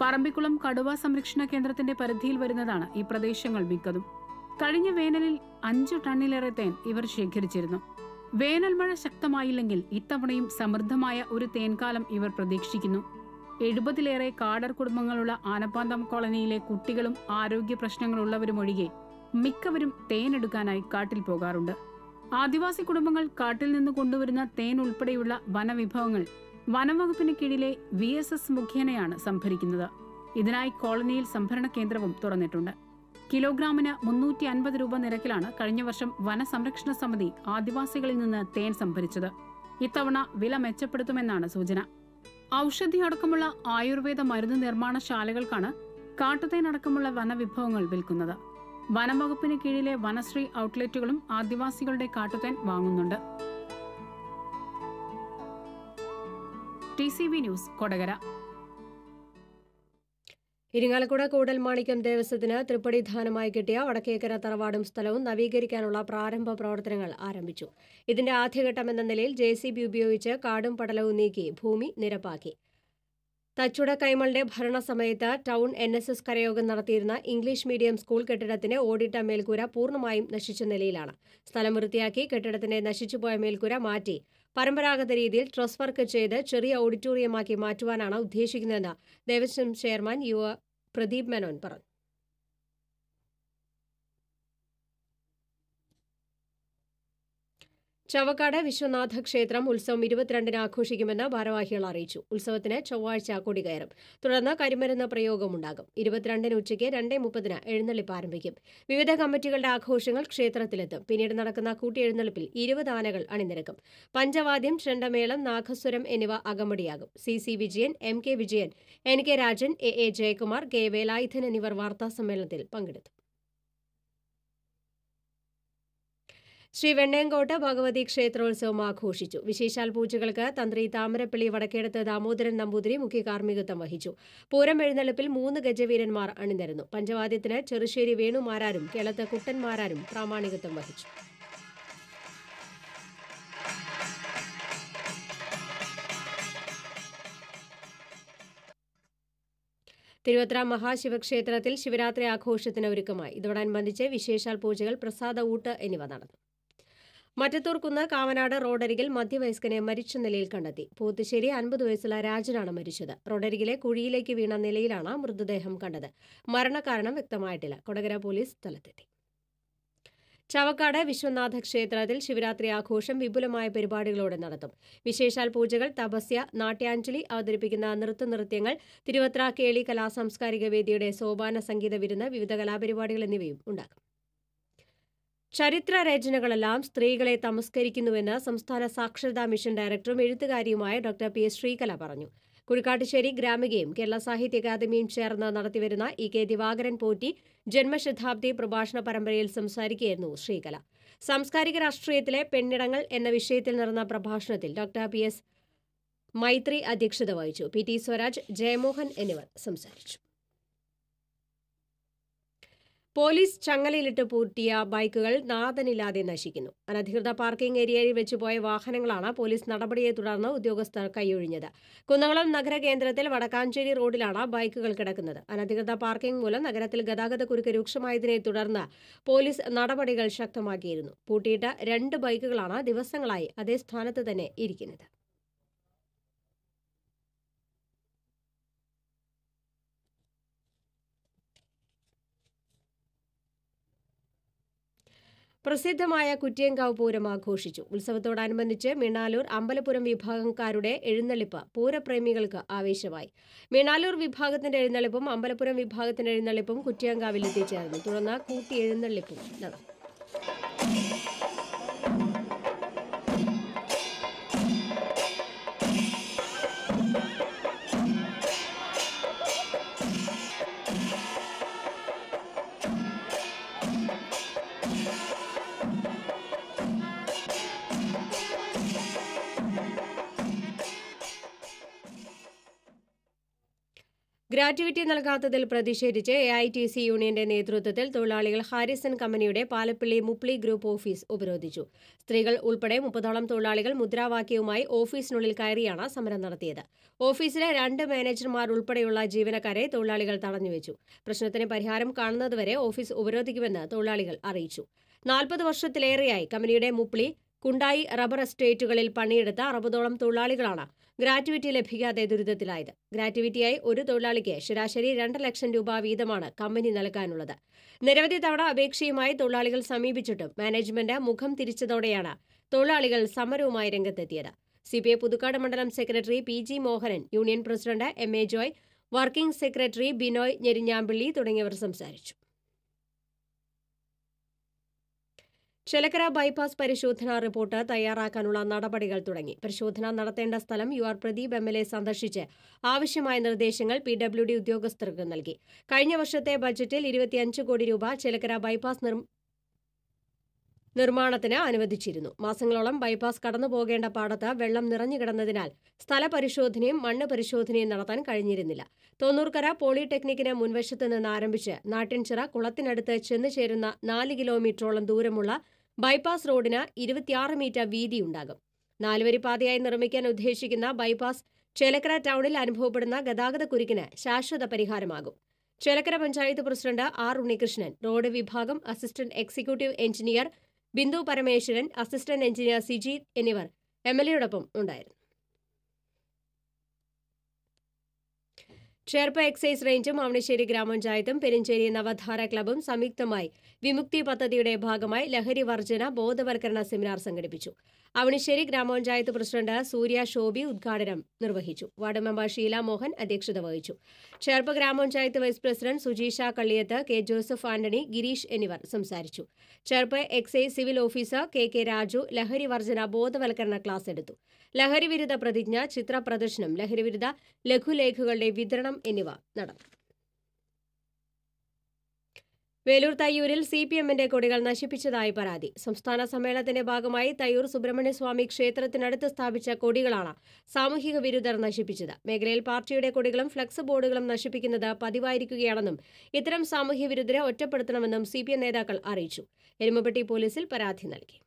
പറമ്പിക്കുളം കടുവ സംരക്ഷണ കേന്ദ്രത്തിന്റെ പരിധിയിൽ വരുന്നതാണ് ഈ പ്രദേശങ്ങൾ മിക്കതും. കഴിഞ്ഞ വേനലിൽ അഞ്ചു ടണ്ണിലേറെ തേൻ ഇവർ ശേഖരിച്ചിരുന്നു. വേനൽ മഴ ശക്തമായില്ലെങ്കിൽ ഇത്തവണയും സമൃദ്ധമായ ഒരു തേൻകാലം ഇവർ പ്രതീക്ഷിക്കുന്നു. എഴുപതിലേറെ കാടർ കുടുംബങ്ങളുള്ള ആനപ്പാന്തം കോളനിയിലെ കുട്ടികളും ആരോഗ്യ പ്രശ്നങ്ങളുള്ളവരുമൊഴികെ മിക്കവരും തേനെടുക്കാനായി കാട്ടിൽ പോകാറുണ്ട്. ആദിവാസി കുടുംബങ്ങൾ കാട്ടിൽ നിന്ന് കൊണ്ടുവരുന്ന തേൻ ഉൾപ്പെടെയുള്ള വനവിഭവങ്ങൾ വനംവകുപ്പിന് കീഴിലെ വി എസ് എസ് മുഖേനയാണ് സംഭരിക്കുന്നത്. ഇതിനായി കോളനിയിൽ സംഭരണ കേന്ദ്രവും തുറന്നിട്ടുണ്ട്. കിലോഗ്രാമിന് മുന്നൂറ്റി അൻപത് രൂപ നിരക്കിലാണ് കഴിഞ്ഞ വർഷം വനസംരക്ഷണ സമിതി ആദിവാസികളിൽ നിന്ന് തേൻ സംഭരിച്ചത്. ഇത്തവണ വില മെച്ചപ്പെടുത്തുമെന്നാണ് സൂചന. ഔഷധി അടക്കമുള്ള ആയുർവേദ മരുന്ന് നിർമ്മാണശാലകൾക്കാണ് കാട്ടുതേൻ അടക്കമുള്ള വനവിഭവങ്ങൾ വിൽക്കുന്നത്. വനംവകുപ്പിന് കീഴിലെ വനശ്രീ ഔട്ട്ലെറ്റുകളും ആദിവാസികളുടെ കാട്ടുതേൻ വാങ്ങുന്നുണ്ട്. T C V news Kodakara. Irinjalakuda Koodalmanikyam ദേവസ്വത്തിന് തൃപ്പടി ദാനമായി കിട്ടിയ വടക്കേക്കര തറവാടും സ്ഥലവും നവീകരിക്കാനുള്ള പ്രാരംഭ പ്രവർത്തനങ്ങൾ ആരംഭിച്ചു. ഇതിന്റെ ആദ്യഘട്ടം എന്ന നിലയിൽ ജെ സി ബി ഉപയോഗിച്ച് കാടും പടലവും നീക്കി ഭൂമി നിരപ്പാക്കി. തച്ചുട കൈമളുടെ ഭരണസമയത്ത് ടൗൺ എൻ എസ് എസ് കരയോഗം നടത്തിയിരുന്ന ഇംഗ്ലീഷ് മീഡിയം സ്കൂൾ കെട്ടിടത്തിന് ഓടിട്ട മേൽക്കൂര പൂർണമായും നശിച്ച നിലയിലാണ്. സ്ഥലം വൃത്തിയാക്കി കെട്ടിടത്തിന്റെ നശിച്ചുപോയ മേൽക്കൂര മാറ്റി. പരമ്പരാഗത രീതിയിൽ ട്രസ് വർക്ക് ചെയ്ത് ചെറിയ ഓഡിറ്റോറിയമാക്കി മാറ്റുവാനാണ് ഉദ്ദേശിക്കുന്നതെന്ന് ദേവസ്വം ചെയർമാൻ യുവ പ്രദീപ് മേനോൻ പറഞ്ഞു. ചവക്കാട് വിശ്വനാഥ ക്ഷേത്രം ഉത്സവം ഇരുപത്തിരണ്ടിന് ആഘോഷിക്കുമെന്ന് ഭാരവാഹികൾ അറിയിച്ചു. ഉത്സവത്തിന് ചൊവ്വാഴ്ച കൊടികയറും. തുടർന്ന് കരിമരുന്ന് പ്രയോഗമുണ്ടാകും. ഇരുപത്തിരണ്ടിന് ഉച്ചയ്ക്ക് രണ്ടേ മുപ്പതിന് എഴുന്നള്ളിപ്പ് ആരംഭിക്കും. വിവിധ കമ്മിറ്റികളുടെ ആഘോഷങ്ങൾ ക്ഷേത്രത്തിലെത്തും. പിന്നീട് നടക്കുന്ന കൂട്ടിയെഴുന്നള്ളിപ്പിൽ ഇരുപത് ആനകൾ അണിനിരക്കും. പഞ്ചവാദ്യം ചെണ്ടമേളം നാഗസ്വരം എന്നിവ അകമ്പടിയാകും. C C Vijayan M K Vijayan N K Rajan A A Jayakumar K Velayudhan എന്നിവർ വാർത്താസമ്മേളനത്തിൽ പങ്കെടുത്തു. ശ്രീ വെണ്ണയങ്കോട്ട് ഭഗവതി ക്ഷേത്രോത്സവം ആഘോഷിച്ചു. വിശേഷാൽ പൂജകൾക്ക് തന്ത്രി താമരപ്പള്ളി വടക്കേടത്ത് ദാമോദരൻ നമ്പൂതിരി മുഖ്യ കാർമ്മികത്വം വഹിച്ചു. പൂരം എഴുന്നള്ളിപ്പിൽ മൂന്ന് ഗജവീരന്മാർ അണിനിരന്നു. പഞ്ചവാദ്യത്തിന് ചെറുശ്ശേരി വേണുമാരാരും കേളത്ത് കുട്ടന്മാരാരും പ്രാമാണികത്വം വഹിച്ചു. തിരുവത്ര മഹാശിവക്ഷേത്രത്തിൽ ശിവരാത്രി ആഘോഷത്തിന് ഒരുക്കമായി. ഇതോടനുബന്ധിച്ച് വിശേഷാൽ പൂജകൾ പ്രസാദ ഊട്ട് എന്നിവ നടന്നു. മറ്റത്തൂർക്കുന്ന് കാവനാട് റോഡരികിൽ മധ്യവയസ്കനെ മരിച്ച നിലയിൽ കണ്ടെത്തി. പൂത്തുശ്ശേരി അൻപത് വയസ്സുള്ള രാജനാണ് മരിച്ചത്. റോഡരികിലെ കുഴിയിലേക്ക് വീണ നിലയിലാണ് മൃതദേഹം കണ്ടത്. മരണകാരണം വ്യക്തമായിട്ടില്ല. കൊടകര പോലീസ് സ്ഥലത്തെത്തി. ചവക്കാട് വിശ്വനാഥ ക്ഷേത്രത്തിൽ ശിവരാത്രി ആഘോഷം വിപുലമായ പരിപാടികളോടെ നടത്തും. വിശേഷാൽ പൂജകൾ തപസ്യ നാട്യാഞ്ജലി അവതരിപ്പിക്കുന്ന നൃത്തനൃത്യങ്ങൾ തിരുവത്ര കേളി കലാ സാംസ്കാരിക വേദിയുടെ സോപാന സംഗീത വിരുന്ന് വിവിധ കലാപരിപാടികൾ എന്നിവയും ഉണ്ടാകും. ചരിത്ര രചനകളെല്ലാം സ്ത്രീകളെ തമസ്കരിക്കുന്നുവെന്ന് സംസ്ഥാന സാക്ഷരതാ മിഷൻ ഡയറക്ടറും എഴുത്തുകാരിയുമായ ഡോക്ടർ പി എസ് ശ്രീകല പറഞ്ഞു. കുഴിക്കാട്ടുശ്ശേരി ഗ്രാമികയും കേരള സാഹിത്യ അക്കാദമിയും ചേർന്ന് നടത്തിവരുന്ന ഇ കെ ദിവാകരൻ പോറ്റി ജന്മശതാബ്ദി പ്രഭാഷണ പരമ്പരയിൽ സംസാരിക്കുകയായിരുന്നു ശ്രീകല. സാംസ്കാരിക രാഷ്ട്രീയത്തിലെ പെണ്ണിടങ്ങൾ എന്ന വിഷയത്തിൽ നടന്ന പ്രഭാഷണത്തിൽ ഡോക്ടർ പി എസ് മൈത്രി അധ്യക്ഷത വഹിച്ചു. പി ടി സ്വരാജ് ജയമോഹൻ എന്നിവർ സംസാരിച്ചു. പോലീസ് ചങ്ങലയിലിട്ട് പൂട്ടിയ ബൈക്കുകൾ നാഥനില്ലാതെ നശിക്കുന്നു. അനധികൃത പാർക്കിംഗ് ഏരിയയിൽ വെച്ച് പോയ വാഹനങ്ങളാണ് പോലീസ് നടപടിയെ തുടർന്ന് ഉദ്യോഗസ്ഥർ കൈയൊഴിഞ്ഞത്. കുന്നംകുളം നഗരകേന്ദ്രത്തിൽ വടക്കാഞ്ചേരി റോഡിലാണ് ബൈക്കുകൾ കിടക്കുന്നത്. അനധികൃത പാർക്കിംഗ് മൂലം നഗരത്തിൽ ഗതാഗത കുരുക്ക് രൂക്ഷമായതിനെ തുടർന്ന് പോലീസ് നടപടികൾ ശക്തമാക്കിയിരുന്നു. പൂട്ടിയിട്ട രണ്ട് ബൈക്കുകളാണ് ദിവസങ്ങളായി അതേ സ്ഥാനത്ത് തന്നെ ഇരിക്കുന്നത്. പ്രസിദ്ധമായ കുറ്റിയങ്കാവ് പൂരം ആഘോഷിച്ചു. ഉത്സവത്തോടനുബന്ധിച്ച് മിണാലൂർ അമ്പലപുരം വിഭാഗക്കാരുടെ എഴുന്നള്ളിപ്പ് പൂരപ്രേമികൾക്ക് ആവേശമായി. മിണാലൂർ വിഭാഗത്തിന്റെ എഴുന്നള്ളിപ്പും അമ്പലപുരം വിഭാഗത്തിന്റെ എഴുന്നള്ളിപ്പും കുറ്റിയങ്കാവിൽ എത്തിച്ചേർന്നു തുടർന്ന് കൂട്ടി എഴുന്നള്ളിപ്പും നടന്നു. ഗ്രാറ്റുവിറ്റി നൽകാത്തതിൽ പ്രതിഷേധിച്ച് എ ഐ ടി സി യൂണിയന്റെ നേതൃത്വത്തിൽ തൊഴിലാളികൾ ഹാരിസൺ കമ്പനിയുടെ പാലപ്പിള്ളി മുപ്ലി ഗ്രൂപ്പ് ഓഫീസ് ഉപരോധിച്ചു. സ്ത്രീകൾ ഉൾപ്പെടെ മുപ്പതോളം തൊഴിലാളികൾ മുദ്രാവാക്യവുമായി ഓഫീസിനുള്ളിൽ കയറിയാണ് സമരം നടത്തിയത്. ഓഫീസിലെ രണ്ട് മാനേജർമാർ ഉൾപ്പെടെയുള്ള ജീവനക്കാരെ തൊഴിലാളികൾ തടഞ്ഞുവെച്ചു. പ്രശ്നത്തിന് പരിഹാരം കാണുന്നതുവരെ ഓഫീസ് ഉപരോധിക്കുമെന്ന് തൊഴിലാളികൾ അറിയിച്ചു. നാൽപ്പത് വർഷത്തിലേറെയായി കമ്പനിയുടെ മുപ്ലി കുണ്ടായി റബ്ബർ എസ്റ്റേറ്റുകളിൽ പണിയെടുത്ത അറുപതോളം തൊഴിലാളികളാണ് ഗ്രാറ്റുവിറ്റി ലഭിക്കാതെ ദുരിതത്തിലായത്. ഗ്രാറ്റുവിറ്റിയായി ഒരു തൊഴിലാളിക്ക് ശരാശരി രണ്ട് ലക്ഷം രൂപ വീതമാണ് കമ്പനി നൽകാനുള്ളത്. നിരവധി തവണ അപേക്ഷയുമായി തൊഴിലാളികൾ സമീപിച്ചിട്ടും മാനേജ്മെന്റ് മുഖം തിരിച്ചതോടെയാണ് തൊഴിലാളികൾ സമരവുമായി രംഗത്തെത്തിയത്. സി പി പുതുക്കാട് മണ്ഡലം secretary P G Mohanan union president M A Joy working secretary Binoy Njerinjampilly തുടങ്ങിയവർ സംസാരിച്ചു. ചെലക്കര ബൈപ്പാസ് പരിശോധനാ റിപ്പോർട്ട് തയ്യാറാക്കാനുള്ള നടപടികൾ തുടങ്ങി. പരിശോധന നടത്തേണ്ട സ്ഥലം U R Pradeep M L A സന്ദർശിച്ച് ആവശ്യമായ നിർദ്ദേശങ്ങൾ പി ഡബ്ല്യു ഡി ഉദ്യോഗസ്ഥർക്ക് നൽകി. കഴിഞ്ഞ വർഷത്തെ ബജറ്റിൽ ഇരുപത്തിയഞ്ച് കോടി രൂപ ചെലക്കര ബൈപ്പാസ് നിർ നിർമ്മാണത്തിന് അനുവദിച്ചിരുന്നു. മാസങ്ങളോളം ബൈപ്പാസ് കടന്നു പോകേണ്ട പാടത്ത് വെള്ളം നിറഞ്ഞു കിടന്നതിനാൽ സ്ഥലപരിശോധനയും മണ്ണ് പരിശോധനയും നടത്താൻ കഴിഞ്ഞിരുന്നില്ല. തൊണ്ണൂർക്കര പോളിടെക്നിക്കിന് മുൻവശത്ത് നിന്ന് ആരംഭിച്ച് നാട്ടിൻചിറ കുളത്തിനടുത്ത് ചെന്നു ചേരുന്ന നാല് കിലോമീറ്ററോളം ദൂരമുള്ള ബൈപ്പാസ് റോഡിന് ഇരുപത്തിയാറ് മീറ്റർ വീതിയുണ്ടാകും. നാലുവരി പാതയായി നിർമ്മിക്കാൻ ഉദ്ദേശിക്കുന്ന ബൈപ്പാസ് ചേലക്കര ടൗണിൽ അനുഭവപ്പെടുന്ന ഗതാഗത കുരുക്കിന് ശാശ്വത പരിഹാരമാകും. Chelakkara panchayat president R Unnikrishnan road വിഭാഗം assistant executive engineer Bindu Parameswaran assistant engineer Sijeeth എന്നിവർ എം എൽ എയോടൊപ്പം ഉണ്ടായിരുന്നു. ചേർപ്പ് എക്സൈസ് റേഞ്ചും അവണിശ്ശേരി ഗ്രാമപഞ്ചായത്തും പെരിഞ്ചേരി നവധാര ക്ലബും സംയുക്തമായി വിമുക്തി പദ്ധതിയുടെ ഭാഗമായി ലഹരി വർജന ബോധവൽക്കരണ സെമിനാർ സംഘടിപ്പിച്ചു. അവണിശ്ശേരി ഗ്രാമപഞ്ചായത്ത് പ്രസിഡന്റ് സൂര്യ ഷോബി ഉദ്ഘാടനം നിർവഹിച്ചു. വാർഡ് മെമ്പർ ഷീല മോഹൻ അധ്യക്ഷത വഹിച്ചു. ചേർപ്പ് ഗ്രാമപഞ്ചായത്ത് vice president Sujeesha Kalliyath K Joseph Antony Gireesh എന്നിവർ സംസാരിച്ചു. Cherpu excise civil officer K K Raju ലഹരി വർജന ബോധവൽക്കരണ ക്ലാസ് എടുത്തു. ലഹരിവിരുദ്ധ പ്രതിജ്ഞ ചിത്ര പ്രദർശനം ലഹരി വിരുദ്ധ ലഘുലേഖകളുടെ വിതരണം എന്നിവ നടന്നു. വേലൂർ തയ്യൂരിൽ സി പി എമ്മിന്റെ കൊടികൾ നശിപ്പിച്ചതായി പരാതി. സംസ്ഥാന സമ്മേളനത്തിന്റെ ഭാഗമായി തയ്യൂർ സുബ്രഹ്മണ്യസ്വാമി ക്ഷേത്രത്തിനടുത്ത് സ്ഥാപിച്ച കൊടികളാണ് സാമൂഹിക വിരുദ്ധർ നശിപ്പിച്ചത്. മേഖലയിൽ പാർട്ടിയുടെ കൊടികളും ഫ്ലക്സ് ബോർഡുകളും നശിപ്പിക്കുന്നത് പതിവായിരിക്കുകയാണെന്നും ഇത്തരം സാമൂഹ്യ വിരുദ്ധരെ ഒറ്റപ്പെടുത്തണമെന്നും സി നേതാക്കൾ അറിയിച്ചു. എരുമപ്പെട്ടി പോലീസിൽ പരാതി നൽകി.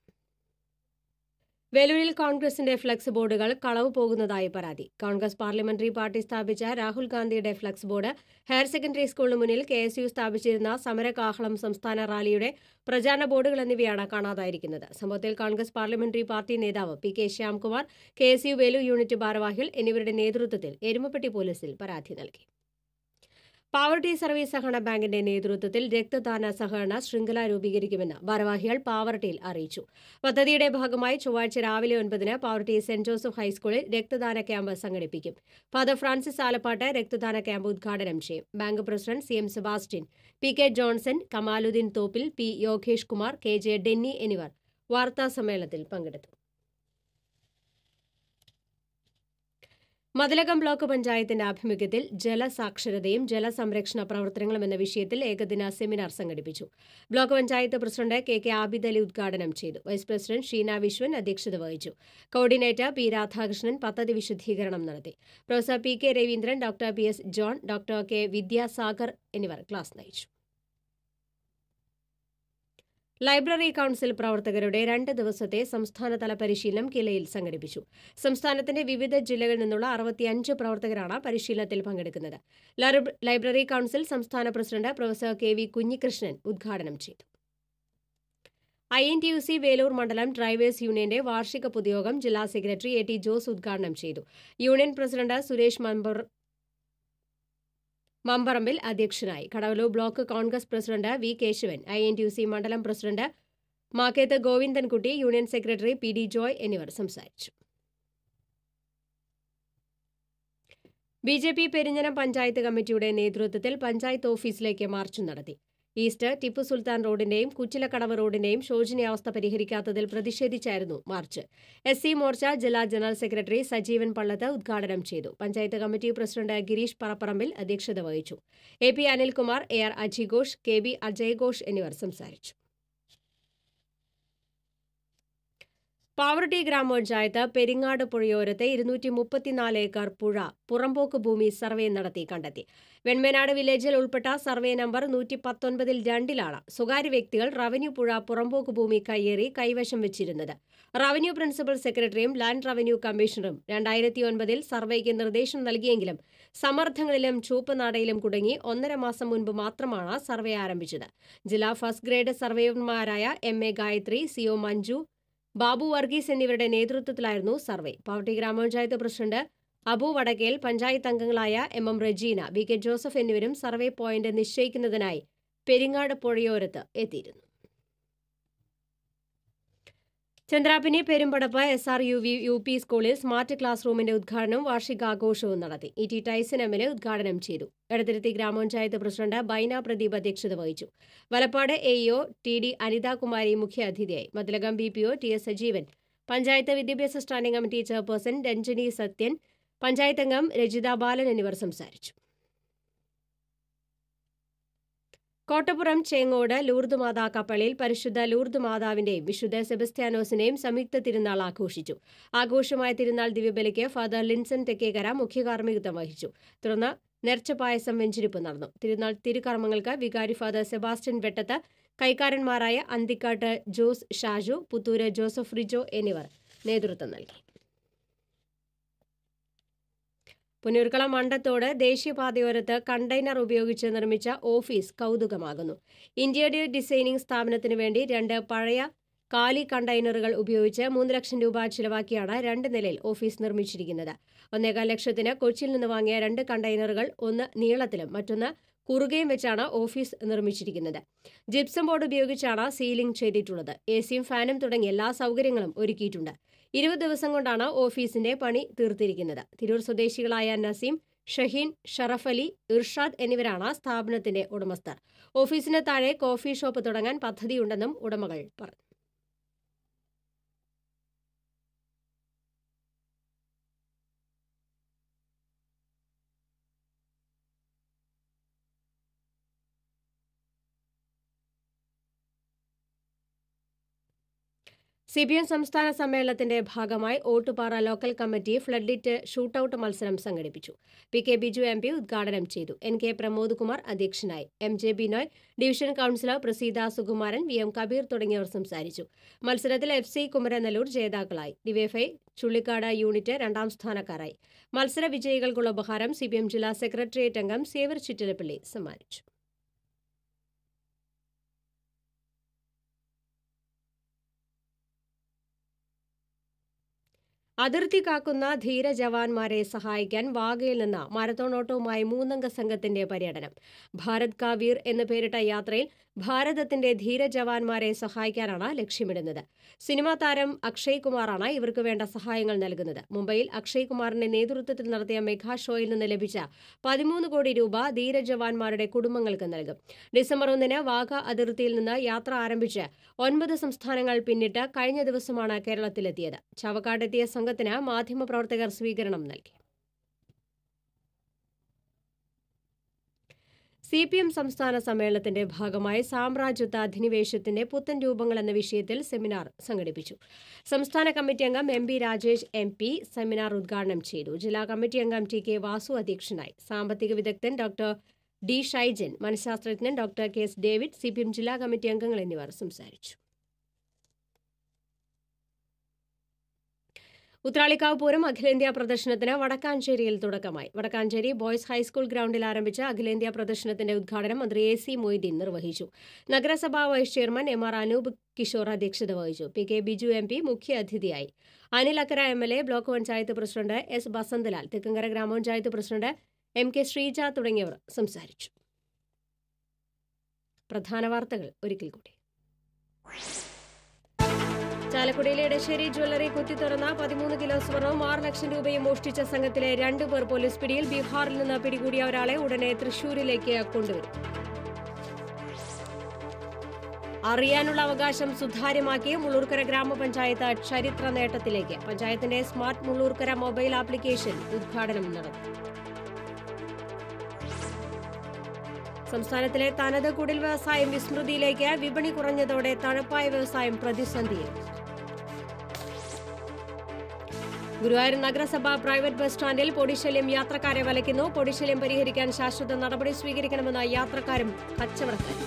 വേലൂരിൽ കോൺഗ്രസിന്റെ ഫ്ലക്സ് ബോർഡുകൾ കളവ് പോകുന്നതായി പരാതി. കോൺഗ്രസ് പാർലമെന്ററി പാർട്ടി സ്ഥാപിച്ച രാഹുൽ ഗാന്ധിയുടെ ഫ്ലക്സ് ബോർഡ് ഹയർ സെക്കൻഡറി സ്കൂളിന് മുന്നിൽ കെ എസ് യു സ്ഥാപിച്ചിരുന്ന സമരകാഹളം സംസ്ഥാന റാലിയുടെ പ്രചാരണ ബോർഡുകൾ എന്നിവയാണ് കാണാതായിരിക്കുന്നത്. സംഭവത്തിൽ കോൺഗ്രസ് പാർലമെന്ററി പാർട്ടി നേതാവ് P K Shyamkumar K S U Velur unit ഭാരവാഹികൾ എന്നിവരുടെ നേതൃത്വത്തിൽ എരുമപ്പെട്ടി പോലീസിൽ പരാതി നൽകി. പാവർട്ടി സർവീസ് സഹകരണ ബാങ്കിന്റെ നേതൃത്വത്തിൽ രക്തദാന സഹകരണ ശൃംഖല രൂപീകരിക്കുമെന്ന് ഭാരവാഹികൾ പാവർട്ടിയിൽ അറിയിച്ചു. പദ്ധതിയുടെ ഭാഗമായി ചൊവ്വാഴ്ച രാവിലെ ഒൻപതിന് പാവർട്ടി സെന്റ് ജോസഫ് ഹൈസ്കൂളിൽ രക്തദാന ക്യാമ്പ് സംഘടിപ്പിക്കും. ഫാദർ ഫ്രാൻസിസ് ആലപ്പാട്ട് രക്തദാന ക്യാമ്പ് ഉദ്ഘാടനം ചെയ്യും. Bank president C M Sebastian P K Johnson Kamaluddin Thoppil P Yogesh Kumar K J Denny എന്നിവർ വാർത്താസമ്മേളനത്തിൽ പങ്കെടുത്തു. മതിലകം ബ്ലോക്ക് പഞ്ചായത്തിന്റെ ആഭിമുഖ്യത്തിൽ ജലസാക്ഷരതയും ജലസംരക്ഷണ പ്രവർത്തനങ്ങളും എന്ന വിഷയത്തിൽ ഏകദിന സെമിനാർ സംഘടിപ്പിച്ചു. Block panchayat president K K Abid Ali ഉദ്ഘാടനം ചെയ്തു. വൈസ് പ്രസിഡന്റ് ഷീന വിശ്വൻ അധ്യക്ഷത വഹിച്ചു. കോർഡിനേറ്റർ പി രാധാകൃഷ്ണൻ പദ്ധതി വിശദീകരണം നടത്തി. Professor P K Raveendran doctor P S John doctor K Vidyasagar എന്നിവർ ക്ലാസ് നയിച്ചു. ലൈബ്രറി കൌൺസിൽ പ്രവർത്തകരുടെ രണ്ട് ദിവസത്തെ സംസ്ഥാനതല പരിശീലനം കിലയിൽ സംഘടിപ്പിച്ചു. സംസ്ഥാനത്തിന്റെ വിവിധ ജില്ലകളിൽ നിന്നുള്ള അറുപത്തിയഞ്ച് പ്രവർത്തകരാണ് പരിശീലനത്തിൽ പങ്കെടുക്കുന്നത്. ലൈബ്രറി കൌൺസിൽ സംസ്ഥാന president professor K V Kunhikrishnan ഉദ്ഘാടനം ചെയ്തു. I N T U C Velur മണ്ഡലം ഡ്രൈവേഴ്സ് യൂണിയന്റെ വാർഷിക പൊതുയോഗം ജില്ലാ സെക്രട്ടറി എ ടി ജോസ് ഉദ്ഘാടനം ചെയ്തു. യൂണിയൻ പ്രസിഡന്റ് സുരേഷ് മമ്പർ മമ്പറമ്പിൽ അധ്യക്ഷനായി. Kadavalloor block Congress president V Kesavan I N T C മണ്ഡലം president Makketh Govindankutty union secretary P D Joy എന്നിവർ സംസാരിച്ചു. B J P Perinjanam panchayat കമ്മിറ്റിയുടെ നേതൃത്വത്തിൽ പഞ്ചായത്ത് ഓഫീസിലേക്ക് മാർച്ച് നടത്തി. ഈസ്റ്റ് ടിപ്പു സുൽത്താൻ റോഡിന്റെയും കുച്ചിലക്കടവ് റോഡിന്റെയും ശോചനീയാവസ്ഥ പരിഹരിക്കാത്തതിൽ പ്രതിഷേധിച്ചായിരുന്നു മാർച്ച്. എസ് സി മോർച്ച ജില്ലാ ജനറൽ സെക്രട്ടറി സജീവൻ പള്ളത്ത് ഉദ്ഘാടനം ചെയ്തു. പഞ്ചായത്ത് കമ്മിറ്റി പ്രസിഡന്റ് ഗിരീഷ് പറപ്പറമ്പിൽ അധ്യക്ഷത വഹിച്ചു. A P Anilkumar A R അജിഘോഷ് K B Ajay Ghosh എന്നിവർ സംസാരിച്ചു. പാവർട്ടി ഗ്രാമപഞ്ചായത്ത് പെരിങ്ങാട് പുഴയോരത്തെ ഇരുന്നൂറ്റി മുപ്പത്തിനാല് ഏക്കർ പുഴ പുറമ്പോക്ക് ഭൂമി സർവേ നടത്തി കണ്ടെത്തി. വെൺമേനാട് വില്ലേജിൽ ഉൾപ്പെട്ട സർവേ നമ്പർ നൂറ്റി പത്തൊൻപതിൽ രണ്ടിലാണ് സ്വകാര്യ വ്യക്തികൾ റവന്യൂ പുഴ പുറമ്പോക്ക് ഭൂമി കയ്യേറി കൈവശം വെച്ചിരുന്നത്. റവന്യൂ പ്രിൻസിപ്പൽ സെക്രട്ടറിയും ലാൻഡ് റവന്യൂ കമ്മീഷണറും രണ്ടായിരത്തി ഒൻപതിൽ സർവേക്ക് നിർദ്ദേശം നൽകിയെങ്കിലും സമ്മർദ്ദങ്ങളിലും ചൂപ്പനാടയിലും കുടുങ്ങി ഒന്നര മാസം മുൻപ് മാത്രമാണ് സർവേ ആരംഭിച്ചത്. ജില്ലാ first grade സർവേയർമാരായ M A Gayathri C O Manju Babu Varghese എന്നിവരുടെ നേതൃത്വത്തിലായിരുന്നു സർവേ. പാവട്ടി ഗ്രാമപഞ്ചായത്ത് പ്രസിഡന്റ് അബു വടകേൽ പഞ്ചായത്ത് അംഗങ്ങളായ M M Rejina V K Joseph എന്നിവരും സർവേ പോയിന്റ് നിശ്ചയിക്കുന്നതിനായി പെരിങ്ങാട് പുഴയോരത്ത് എത്തിയിരുന്നു. Chandrapini Perumbadappu S R U V U P സ്കൂളിൽ സ്മാർട്ട് ക്ലാസ് റൂമിന്റെ ഉദ്ഘാടനവും വാർഷികാഘോഷവും നടത്തി. E T Tyson M L A ഉദ്ഘാടനം ചെയ്തു. എടതിരുത്തി ഗ്രാമപഞ്ചായത്ത് പ്രസിഡന്റ് ബൈന പ്രദീപ് അധ്യക്ഷത വഹിച്ചു. Valappad A E O T D Anithakumari മുഖ്യാതിഥിയായി. Mathilakam B P O T S Sajeevan. Panchayat വിദ്യാഭ്യാസ standing committee chairperson Ranjani Sathyan panchayat അംഗം രജിത ബാലൻ എന്നിവർ സംസാരിച്ചു. കോട്ടപ്പുറം ചേങ്ങോട് ലൂർദ് മാതാ കപ്പളിൽ പരിശുദ്ധ ലൂർദ് മാതാവിന്റെയും വിശുദ്ധ സെബസ്ത്യാനോസിന്റെയും സംയുക്ത തിരുനാൾ ആഘോഷിച്ചു. ആഘോഷമായ തിരുനാൾ ദിവ്യബലിക്ക് ഫാദർ ലിൻസൺ തെക്കേകര മുഖ്യകാർമ്മികത്വം വഹിച്ചു. തുടർന്ന് നെർച്ചപായസം വെഞ്ചിരിപ്പ് നടന്നു. തിരുനാൾ തിരുകർമ്മങ്ങൾക്ക് വികാരി ഫാദർ സെബാസ്റ്റ്യൻ വെട്ടത്ത് കൈക്കാരന്മാരായ അന്തിക്കാട്ട് ജോസ് ഷാജു പുത്തൂര് ജോസഫ് റിജോ എന്നിവർ നേതൃത്വം നൽകി. പുന്നൂർക്കളം മണ്ടത്തോട് ദേശീയപാതയോരത്ത് കണ്ടെയ്നർ ഉപയോഗിച്ച് നിർമ്മിച്ച ഓഫീസ് കൗതുകമാകുന്നു. ഇന്ത്യയുടെ ഡിസൈനിംഗ് സ്ഥാപനത്തിന് വേണ്ടി രണ്ട് പഴയ കാലി കണ്ടെയ്നറുകൾ ഉപയോഗിച്ച് മൂന്ന് ലക്ഷം രൂപ ചിലവാക്കിയാണ് രണ്ട് നിലയിൽ ഓഫീസ് നിർമ്മിച്ചിരിക്കുന്നത്. ഒന്നേകാൽ ലക്ഷത്തിന് കൊച്ചിയിൽ നിന്ന് വാങ്ങിയ രണ്ട് കണ്ടെയ്നറുകൾ ഒന്ന് നീളത്തിലും മറ്റൊന്ന് കുറുകയും വെച്ചാണ് ഓഫീസ് നിർമ്മിച്ചിരിക്കുന്നത്. ജിപ്സം ബോർഡ് ഉപയോഗിച്ചാണ് സീലിംഗ് ചെയ്തിട്ടുള്ളത്. എ സിയും ഫാനും തുടങ്ങിയ എല്ലാ സൗകര്യങ്ങളും ഒരുക്കിയിട്ടുണ്ട്. ഇരുപത് ദിവസം കൊണ്ടാണ് ഓഫീസിന്റെ പണി തീർത്തിരിക്കുന്നത്. തിരൂർ സ്വദേശികളായ നസീം ഷഹീൻ ഷറഫ് അലി ഇർഷാദ് എന്നിവരാണ് സ്ഥാപനത്തിന്റെ ഉടമസ്ഥർ. ഓഫീസിന് താഴെ കോഫി ഷോപ്പ് തുടങ്ങാൻ പദ്ധതിയുണ്ടെന്നും ഉടമകൾ പറഞ്ഞു. സി പി എം സംസ്ഥാന സമ്മേളനത്തിന്റെ ഭാഗമായി Ottupara local committee floodlit shootout മത്സരം സംഘടിപ്പിച്ചു. P K Biju M P ഉദ്ഘാടനം ചെയ്തു. എൻ കെ പ്രമോദ് കുമാർ അധ്യക്ഷനായി. M J Binoy division councillor Praseetha Sukumaran V M Kabeer തുടങ്ങിയവർ സംസാരിച്ചു. മത്സരത്തിൽ എഫ് സി കുമരനല്ലൂർ ജേതാക്കളായി. ഡിവൈഫൈ ചുള്ളിക്കാട് യൂണിറ്റ് രണ്ടാം സ്ഥാനക്കാരായി. മത്സര വിജയികൾക്കുള്ള ഉപഹാരം സി ജില്ലാ സെക്രട്ടേറിയറ്റ് അംഗം സേവർ ചിറ്റിലപ്പള്ളി സമ്മാനിച്ചു. അതിർത്തി കാക്കുന്ന ധീര ജവാന്മാരെ സഹായിക്കാൻ വാഗയിൽ നിന്ന് മാരത്തോൺ ഓട്ടവുമായി മൂന്നംഗ സംഘത്തിന്റെ പര്യടനം. ഭാരത് കാവീർ എന്ന് പേരിട്ട യാത്രയിൽ ഭാരതത്തിന്റെ ധീര ജവാന്മാരെ സഹായിക്കാനാണ് ലക്ഷ്യമിടുന്നത്. സിനിമാ താരം അക്ഷയ് കുമാറാണ് ഇവർക്ക് വേണ്ട സഹായങ്ങൾ നൽകുന്നത്. മുംബൈയിൽ അക്ഷയ് കുമാറിന്റെ നേതൃത്വത്തിൽ നടത്തിയ മെഗാ ഷോയിൽ നിന്ന് ലഭിച്ച പതിമൂന്ന് കോടി രൂപ ധീര ജവാന്മാരുടെ കുടുംബങ്ങൾക്ക് നൽകും. ഡിസംബർ ഒന്നിന് വാഗ അതിർത്തിയിൽ നിന്ന് യാത്ര ആരംഭിച്ച് ഒൻപത് സംസ്ഥാനങ്ങൾ പിന്നിട്ട് കഴിഞ്ഞ ദിവസമാണ് കേരളത്തിലെത്തിയത്. ചാവക്കാടെത്തിയ സംഘത്തിന് മാധ്യമപ്രവർത്തകർ സ്വീകരണം നൽകി. സി പി എം സംസ്ഥാന സമ്മേളനത്തിന്റെ ഭാഗമായി സാമ്രാജ്യത്വ അധിനിവേശത്തിന്റെ പുത്തൻ രൂപങ്ങൾ എന്ന വിഷയത്തിൽ സെമിനാർ സംഘടിപ്പിച്ചു. സംസ്ഥാന കമ്മിറ്റി അംഗം M Rajesh M P seminar ഉദ്ഘാടനം ചെയ്തു. ജില്ലാ കമ്മിറ്റി അംഗം ടി കെ വാസു അധ്യക്ഷനായി. സാമ്പത്തിക വിദഗ്ധൻ doctor D. Shaijan മനഃശാസ്ത്രജ്ഞൻ doctor K. S. David C P M ജില്ലാ കമ്മിറ്റി അംഗങ്ങൾ എന്നിവർ സംസാരിച്ചു. ഉത്രാളിക്കാവ് പൂരം അഖിലേന്ത്യാ പ്രദർശനത്തിന് വടക്കാഞ്ചേരിയിൽ തുടക്കമായി. വടക്കാഞ്ചേരി ബോയ്സ് ഹൈസ്കൂൾ ഗ്രൗണ്ടിൽ ആരംഭിച്ച അഖിലേന്ത്യാ പ്രദർശനത്തിന്റെ ഉദ്ഘാടനം മന്ത്രി എ സി മൊയ്തീൻ നിർവഹിച്ചു. നഗരസഭാ vice chairman M R Anoop Kishore അധ്യക്ഷത വഹിച്ചു. P K Biju M P മുഖ്യ അതിഥിയായി. Anil Akkara M L A block panchayat president S Basanthlal Thekkankara ഗ്രാമപഞ്ചായത്ത് പ്രസിഡന്റ് എം കെ ശ്രീജ തുടങ്ങിയവർ സംസാരിച്ചു. പ്രധാന വാർത്തകൾ ഒരിക്കൽ കൂടി. ചാലക്കുടിയിലെ ഇടശ്ശേരി ജ്വല്ലറി കുത്തിത്തുറന്ന പതിമൂന്ന് കിലോ സ്വർണവും ആറ് ലക്ഷം രൂപയും മോഷ്ടിച്ച സംഘത്തിലെ രണ്ടുപേർ പോലീസ് പിടിയിൽ ബീഹാറിൽ നിന്ന് പിടികൂടിയ ഒരാളെ ഉടനെ തൃശൂരിലേക്ക് കൊണ്ടുവരും. അറിയാനുള്ള അവകാശം സുതാര്യമാക്കി മുള്ളൂർക്കര ഗ്രാമപഞ്ചായത്ത് ചരിത്ര നേട്ടത്തിലേക്ക്. പഞ്ചായത്തിന്റെ സ്മാർട്ട് മുള്ളൂർക്കര മൊബൈൽ ആപ്ലിക്കേഷൻ ഉദ്ഘാടനം നടന്നു സംസ്ഥാനത്തിലെ തനത് കുടിൽ വ്യവസായം വിസ്മൃതിയിലേക്ക് വിപണി കുറഞ്ഞതോടെ തണുപ്പായ വ്യവസായം പ്രതിസന്ധിയിൽ. ഗുരുവായൂർ നഗരസഭ പ്രൈവറ്റ് ബസ് സ്റ്റാൻഡിൽ പൊടിശല്യം യാത്രക്കാരെ വലയ്ക്കുന്നു. പൊടിശല്യം പരിഹരിക്കാൻ ശാശ്വത നടപടി സ്വീകരിക്കണമെന്ന യാത്രക്കാരും കച്ചവടക്കാരും.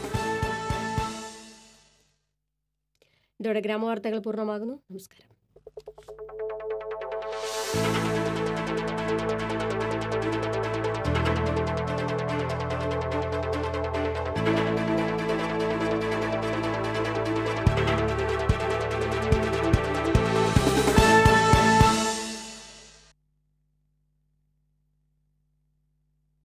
ഇതോടെ ഗ്രാമവാർത്തകൾ പൂർണമാകുന്നു. നമസ്കാരം.